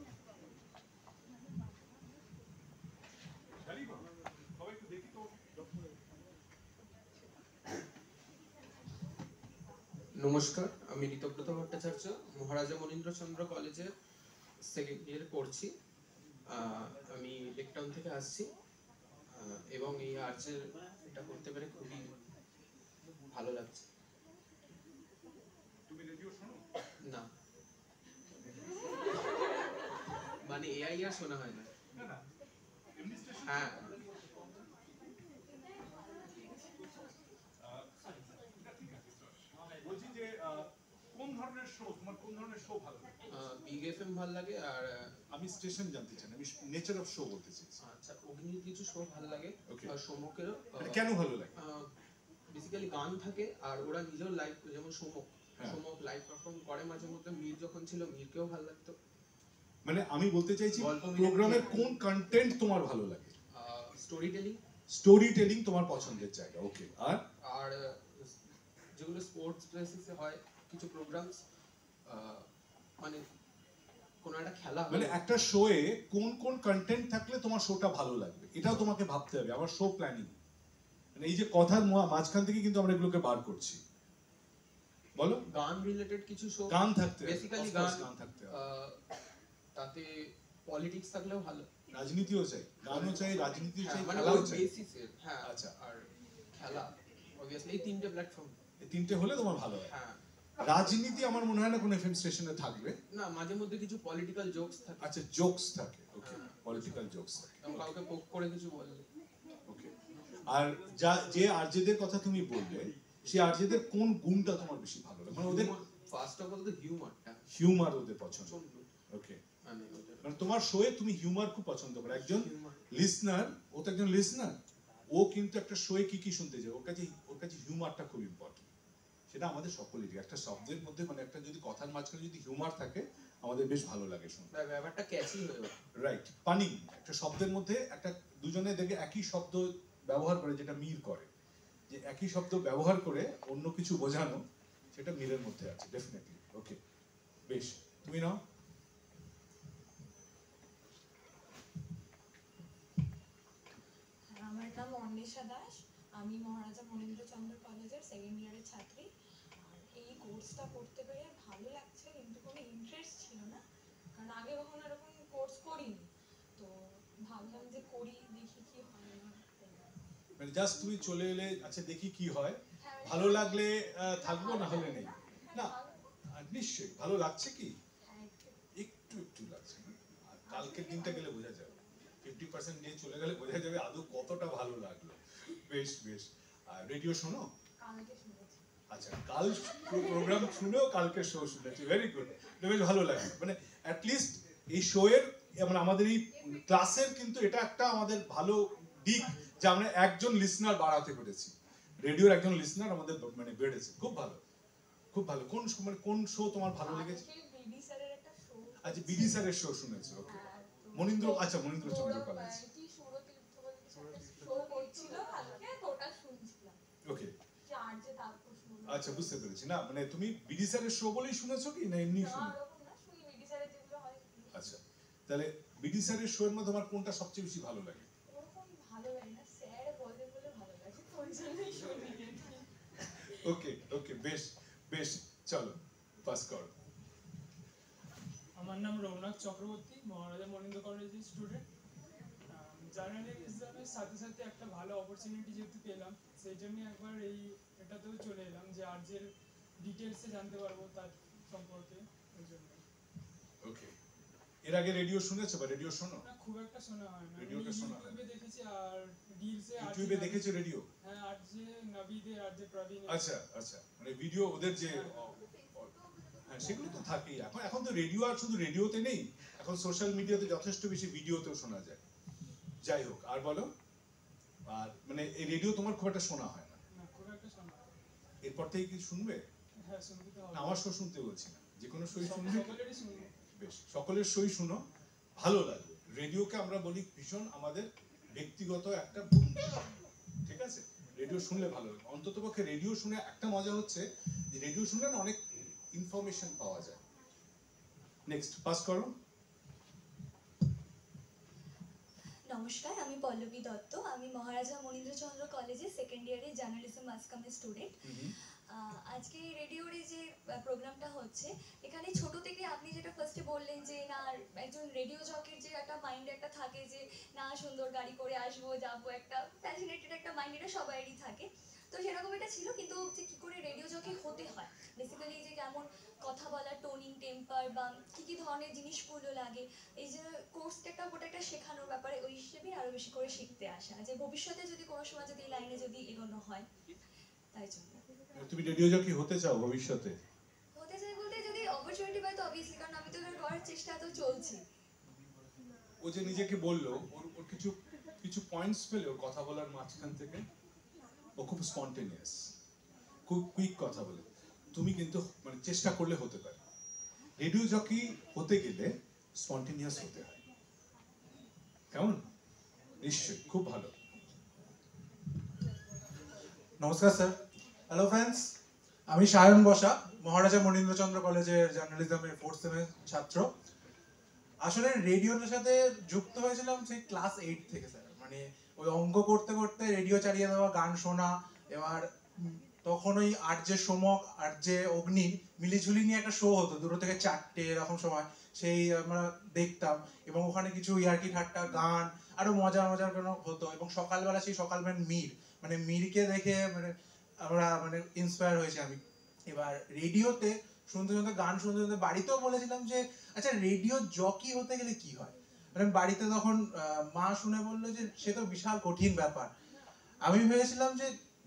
নমস্কার আমি ঋতব্রত ভট্টাচার্য মহারাজা মনীন্দ্রচন্দ্র কলেজে সেকেন্ড ইয়ার পড়ছি। আমি লেকটাউন থেকে আসছি। এবং এই আর্চের এটা করতে পেরে খুবই ভালো লাগছে। না। মানে এআই আর শোনা হয় না। হ্যাঁ বলছি যে আহ, কোন ধরনের শো ভালো লাগে? বিগ এফ ভালো লাগে আর আমি স্টেশন জানতে চাই আমি নেচার অফ শো বলতে চাইছি। আচ্ছা অগ্নির কিছু শো ভালো লাগে? আর সমকেরও মানে কেন ভালো লাগে? বেসিক্যালি গান থাকে আর ওরা নিজেও লাইভ যেমন সমক। সমক লাইভ পারফর্ম করে মাঝে মধ্যে মীর যখন ছিল মীরকেও ভালো লাগতো। আমি বলতে চাইছি প্রোগ্রামের কোন কন্টেন্ট তোমার ভালো লাগে? স্টোরি টেলিং স্টোরি টেলিং তোমার পছন্দের জায়গা ওকে আর? আর যেগুলো স্পোর্টস বেসিসে হয় কিছু প্রোগ্রামস মানে কোনো একটা খেলা মানে একটা শোয়ে কোন কোন কন্টেন্ট থাকলে তোমার শোটা ভালো লাগবে? এটাও তোমাকে ভাবতে হবে আমার শো প্ল্যানিং মানে এই যে কথার মাঝখান থেকে কিন্তু আমরা এগুলোকে বার করছি। বলো? গান রিলেটেড কিছু শো গান থাকতে বেসিক্যালি গান গান থাকতে তাতে পলিটিক্স থাকলেও ভালো। রাজনীতিও চাই গানও চাই রাজনীতিও চাই হ্যাঁ, মানে ওই বেসিসের হ্যাঁ আচ্ছা। আর খেলা অবভিয়াসলি এই তিনটে প্ল্যাটফর্ম এই তিনটে হলে তোমার ভালো হয়। হ্যাঁ। রাজনীতি আমার মনে হয় না কোনো এফএম স্টেশনে থাকবে। না মাঝে মধ্যে কিছু পলিটিক্যাল জোকস থাকে। আচ্ছা জোকস থাকে। ওকে। পলিটিক্যাল জোকস থাকে। কাউকে পোক করে কিছু বললে ওকে আর যা যে আরজেদের কথা তুমি বললে সেই আরজেদের কোন গুণটা তোমার বেশি ভালো লাগে? মানে ওদের ফার্স্ট অফ অল দ্য হিউমারটা হিউমার ওদের পছন্দ। ওকে মানে তোমার শোয়ে তুমি হিউমার খুব পছন্দ করো। একজন লিসনার ও তো একজন লিসনার ও কিন্তু একটা শোয়ে কি কি শুনতে যায় ওর কাছে ওর কাছে হিউমারটা খুব ইম্পর্টেন্ট সেটা আমাদের সকলেরই। একটা শব্দের মধ্যে মানে একটা যদি কথার মাঝখানে যদি হিউমার থাকে আমাদের বেশ ভালো লাগে শুনতে। ব্যাপারটা ক্যাচি রাইট পানি একটা শব্দের মধ্যে একটা দুজনে দেখে একই শব্দ ব্যবহার করে যেটা মির করে। যে একই শব্দ ব্যবহার করে অন্য কিছু বোঝানো সেটা মিরের মধ্যে আছে ডেফিনেটলি ওকে বেশ। তুমি নাও। আমার নাম অন্বেষা দাস। আমি মহারাজা মনীন্দ্রচন্দ্র কলেজের সেকেন্ড ইয়ারের ছাত্রী। কোর্সটা করতে পেরে ভালো লাগছে কিন্তু কোনো ইন্টারেস্ট ছিল না। কারণ আগে কখনো এরকম কোর্স করিনি। তো ভাবলাম যে করি দেখি কি হয় না মানে জাস্ট তুমি চলে এলে আচ্ছা দেখি কি হয়। হ্যাঁ, ভালো লাগলে থাকব না হলে নেই। না আহ, নিশ্চয়ই ভালো লাগছে কি? হ্যাঁ, একটু। একটু লাগছে আর কালকের দিনটা গেলে বোঝা যাবে। ফিফটি পার্সেন্ট নিয়ে চলে গেলে বোঝা যাবে আদৌ কতটা ভালো লাগল। বেশ বেশ। আর রেডিও শোনো? কালকে আচ্ছা কাল প্রোগ্রাম শুনেও কালকে শো শুনেছি ভেরি গুড বেশ ভালো লাগে। মানে অ্যাটলিস্ট এই শো এর মানে আমাদের এই ক্লাসের কিন্তু এটা একটা আমাদের ভালো দিক যে আমরা একজন লিসনার বাড়াতে পেরেছি। রেডিওর একজন লিসনার আমাদের মানে বেড়েছে খুব ভালো খুব ভালো। কোন মানে কোন শো তোমার ভালো লেগেছে? আচ্ছা বিডি স্যারের শো শুনেছো ওকে মনীন্দ্র আচ্ছা মনীন্দ্র চন্দ্র কলেজ কি সুরতীর্থ বলে কিছু একটা শো করছিল কালকে ওটা শুনছিলাম ওকে যে আর যে তারপর শুনলাম আচ্ছা বুঝতে পেরেছি। না মানে তুমি বিডি স্যারের শো বলেই শুনেছো কি? না এমনি শুনে? আচ্ছা তাহলে বিডি স্যারের শো এর মধ্যে তোমার কোনটা সবচেয়ে বেশি ভালো লাগে? ওরকম ভালো লাগে না স্যার বলে বলে ভালো লাগে তো ওই জন্যই শুনি। ওকে ওকে বেশ বেশ চলো পাস করো। আমার নাম রৌনক চক্রবর্তী মহারাজা মনীন্দ্র কলেজের স্টুডেন্ট জার্নালিজমের সাথে সাথে একটা ভালো অপরচুনিটি যেহেতু পেলাম সেই জন্য একবার এই এটাতেও চলে এলাম যে আর্জের ডিটেলসে জানতে পারব তার সম্পর্কে ওই জন্য। ওকে এর আগে রেডিও শুনেছো বা রেডিও শোনো? না খুব একটা শোনা হয় না। রেডিওটা শোনা হয়। ইউটিউবে দেখেছি আর রিলসে ইউটিউবে দেখেছ রেডিও হ্যাঁ আর যে নবীদের আর যে প্রবীণ আচ্ছা আচ্ছা। মানে ভিডিও ওদের যে অ- অ- হ্যাঁ সেগুলো তো থাকেই। এখন এখন তো রেডিও আর শুধু রেডিওতে নেই এখন সোশ্যাল মিডিয়াতে যথেষ্ট বেশি ভিডিওতেও শোনা যায়। যাই হোক আর বলো? আর মানে এই রেডিও তোমার খুব একটা শোনা হয় না না খুব একটা শোনা হয় না। এরপর থেকে কি শুনবে? হ্যাঁ আমার শো শুনতে বলছি না। যে কোনো সব- শুনবে? বেশ সকলের সই শুনো ভালো লাগবে রেডিওকে আমরা বলি ভীষণ আমাদের ব্যক্তিগত একটা বন্ধু ঠিক আছে? রেডিও শুনলে ভালো লাগে। অন্তত পক্ষে রেডিও শুনে একটা মজা হচ্ছে যে রেডিও শুনলে না অনেক ইনফরমেশন পাওয়া যায়। নেক্সট পাস করো। নমস্কার আমি পল্লবী দত্ত। আমি মহারাজা মনীন্দ্রচন্দ্র কলেজে সেকেন্ড ইয়ারে জার্নালিজম মাস কামের স্টুডেন্ট আজকে রেডিওর এই যে প্রোগ্রামটা হচ্ছে এখানে ছোট থেকে আপনি যেটা ফার্স্টে বললেন যে না একজন রেডিও জকের যে একটা মাইন্ড একটা থাকে যে না সুন্দর গাড়ি করে আসব যাব একটা প্যাশনেটেড একটা মাইন্ড এটা সবারই থাকে। তো সেরকম এটা ছিল কিন্তু যে কী করে রেডিও জকি হতে হয়? বেসিক্যালি যে কেমন কথা বলার টোনিং টেম্পার বা কী কী ধরনের জিনিসগুলো লাগে এই যে কোর্সটা একটা ওটা একটা শেখানোর ব্যাপারে ওই হিসেবে আরও বেশি করে শিখতে আসা। যে ভবিষ্যতে যদি কোনো সময় যদি এই লাইনে যদি এগোনো হয় তাই জন্য। তুমি রেডিও জকি হতে চাও ভবিষ্যতে? হতে চাই বলতে যদি অপরচুনিটি পাই তো অবভিয়াসলি কারণ আমি তো করার চেষ্টা তো চলছি। ও যে নিজেকে বলল ওর ওর কিছু কিছু পয়েন্টস পেলে ওর কথা বলার মাঝখান থেকে ও খুব স্পন্টেনিয়াস খুব কুইক কথা বলে। তুমি কিন্তু মানে চেষ্টা করলে হতে পারে। রেডিও জকি হতে গেলে স্পন্টেনিয়াস হতে হয়। কেমন? নিশ্চয়ই, খুব ভালো। নমস্কার, স্যার। হ্যালো ফ্রেন্ডস আমি সায়ন বসা, মহারাজা মনীন্দ্রচন্দ্র কলেজের জার্নালিজমের ফোর্থ সেমের ছাত্র। আসলে রেডিওর সাথে যুক্ত হয়েছিলাম সেই ক্লাস এইট থেকে, স্যার। মানে ওই অঙ্ক করতে করতে রেডিও চালিয়ে দেওয়া, গান শোনা, এবার তখন ওই আর যে সমক আর যে অগ্নি মিলিঝুলি নিয়ে একটা শো হতো, দুটো থেকে চারটে এরকম সময়। সেই আমরা দেখতাম এবং ওখানে কিছু ইয়ার্কি ঠাট্টা, গান, আরও মজার মজার কোনো হতো। এবং সকালবেলা সেই সকালবেলা মীর মানে মীরকে দেখে মানে আমরা মানে ইন্সপায়ার হয়েছি আমি। এবার রেডিওতে শুনতে শুনতে, গান শুনতে শুনতে বাড়িতেও বলেছিলাম যে আচ্ছা রেডিও জকি হতে গেলে কি হয়? মানে বাড়িতে তখন মা শুনে বলল যে, সে তো বিশাল কঠিন ব্যাপার। আমি ভেবেছিলাম যে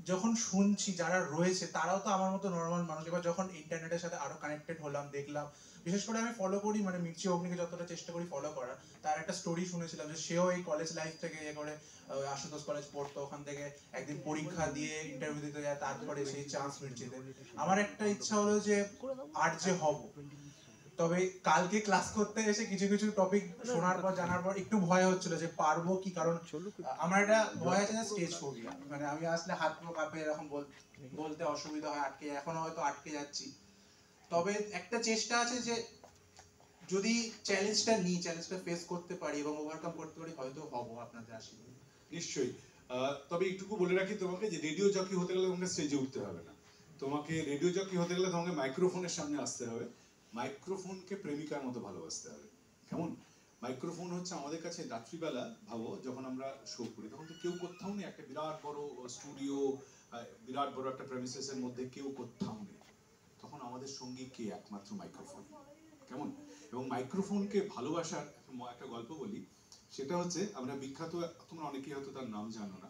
যখন শুনছি যারা রয়েছে, তারাও তো আমার মতো নর্মাল মানুষ। এবার যখন ইন্টারনেটের সাথে আরও কানেক্টেড হলাম, দেখলাম, বিশেষ করে আমি ফলো করি মানে মির্চি অগ্নিকে যতটা চেষ্টা করি ফলো করার, তার একটা স্টোরি শুনেছিলাম যে সেও এই কলেজ লাইফ থেকে ইয়ে করে আশুতোষ কলেজ পড়তো, ওখান থেকে একদিন পরীক্ষা দিয়ে ইন্টারভিউ দিতে যায়, তারপরে সেই চান্স মির্চিতে। আমার একটা ইচ্ছা হলো যে, আর যে হব তবে কালকে ক্লাস করতে এসে কিছু কিছু টপিক শোনার পর, জানার পর একটু ভয় হচ্ছিল যে পারব কি? কারণ আমার একটা ভয় আছে না স্টেজ ফোবিয়া মানে আমি আসলে হাত পা কাঁপে এরকম বল- বলতে অসুবিধা হয়, আটকে, এখনও হয়তো আটকে যাচ্ছি। তবে একটা চেষ্টা আছে যে যদি চ্যালেঞ্জটা নিই চ্যালেঞ্জটা ফেস করতে পারি এবং ওভারকাম করতে পারি, হয়তো হব আপনাদের আশীর্বাদ। নিশ্চয়ই। তবে এইটুকু বলে রাখি তোমাকে যে রেডিও জকি হতে গেলে তোমাকে স্টেজে উঠতে হবে না। তোমাকে রেডিও জকি হতে গেলে তোমাকে মাইক্রোফোনের সামনে আসতে হবে। মাইক্রোফোনকে প্রেমিকার মতো ভালোবাসতে হবে। কেমন? মাইক্রোফোন হচ্ছে আমাদের কাছে রাত্রিবেলা ভাবো, যখন আমরা শো করি, তখন তো কেউ কোথাও নেই, একটা বিরাট বড় স্টুডিও বিরাট বড় একটা প্রেমিসেসের মধ্যে কেউ কোথাও নেই। তখন আমাদের সঙ্গী কে একমাত্র মাইক্রোফোন? কেমন? এবং মাইক্রোফোনকে ভালোবাসার একটা গল্প বলি, সেটা হচ্ছে আমরা বিখ্যাত, তোমরা অনেকেই হয়তো তার নাম জানো না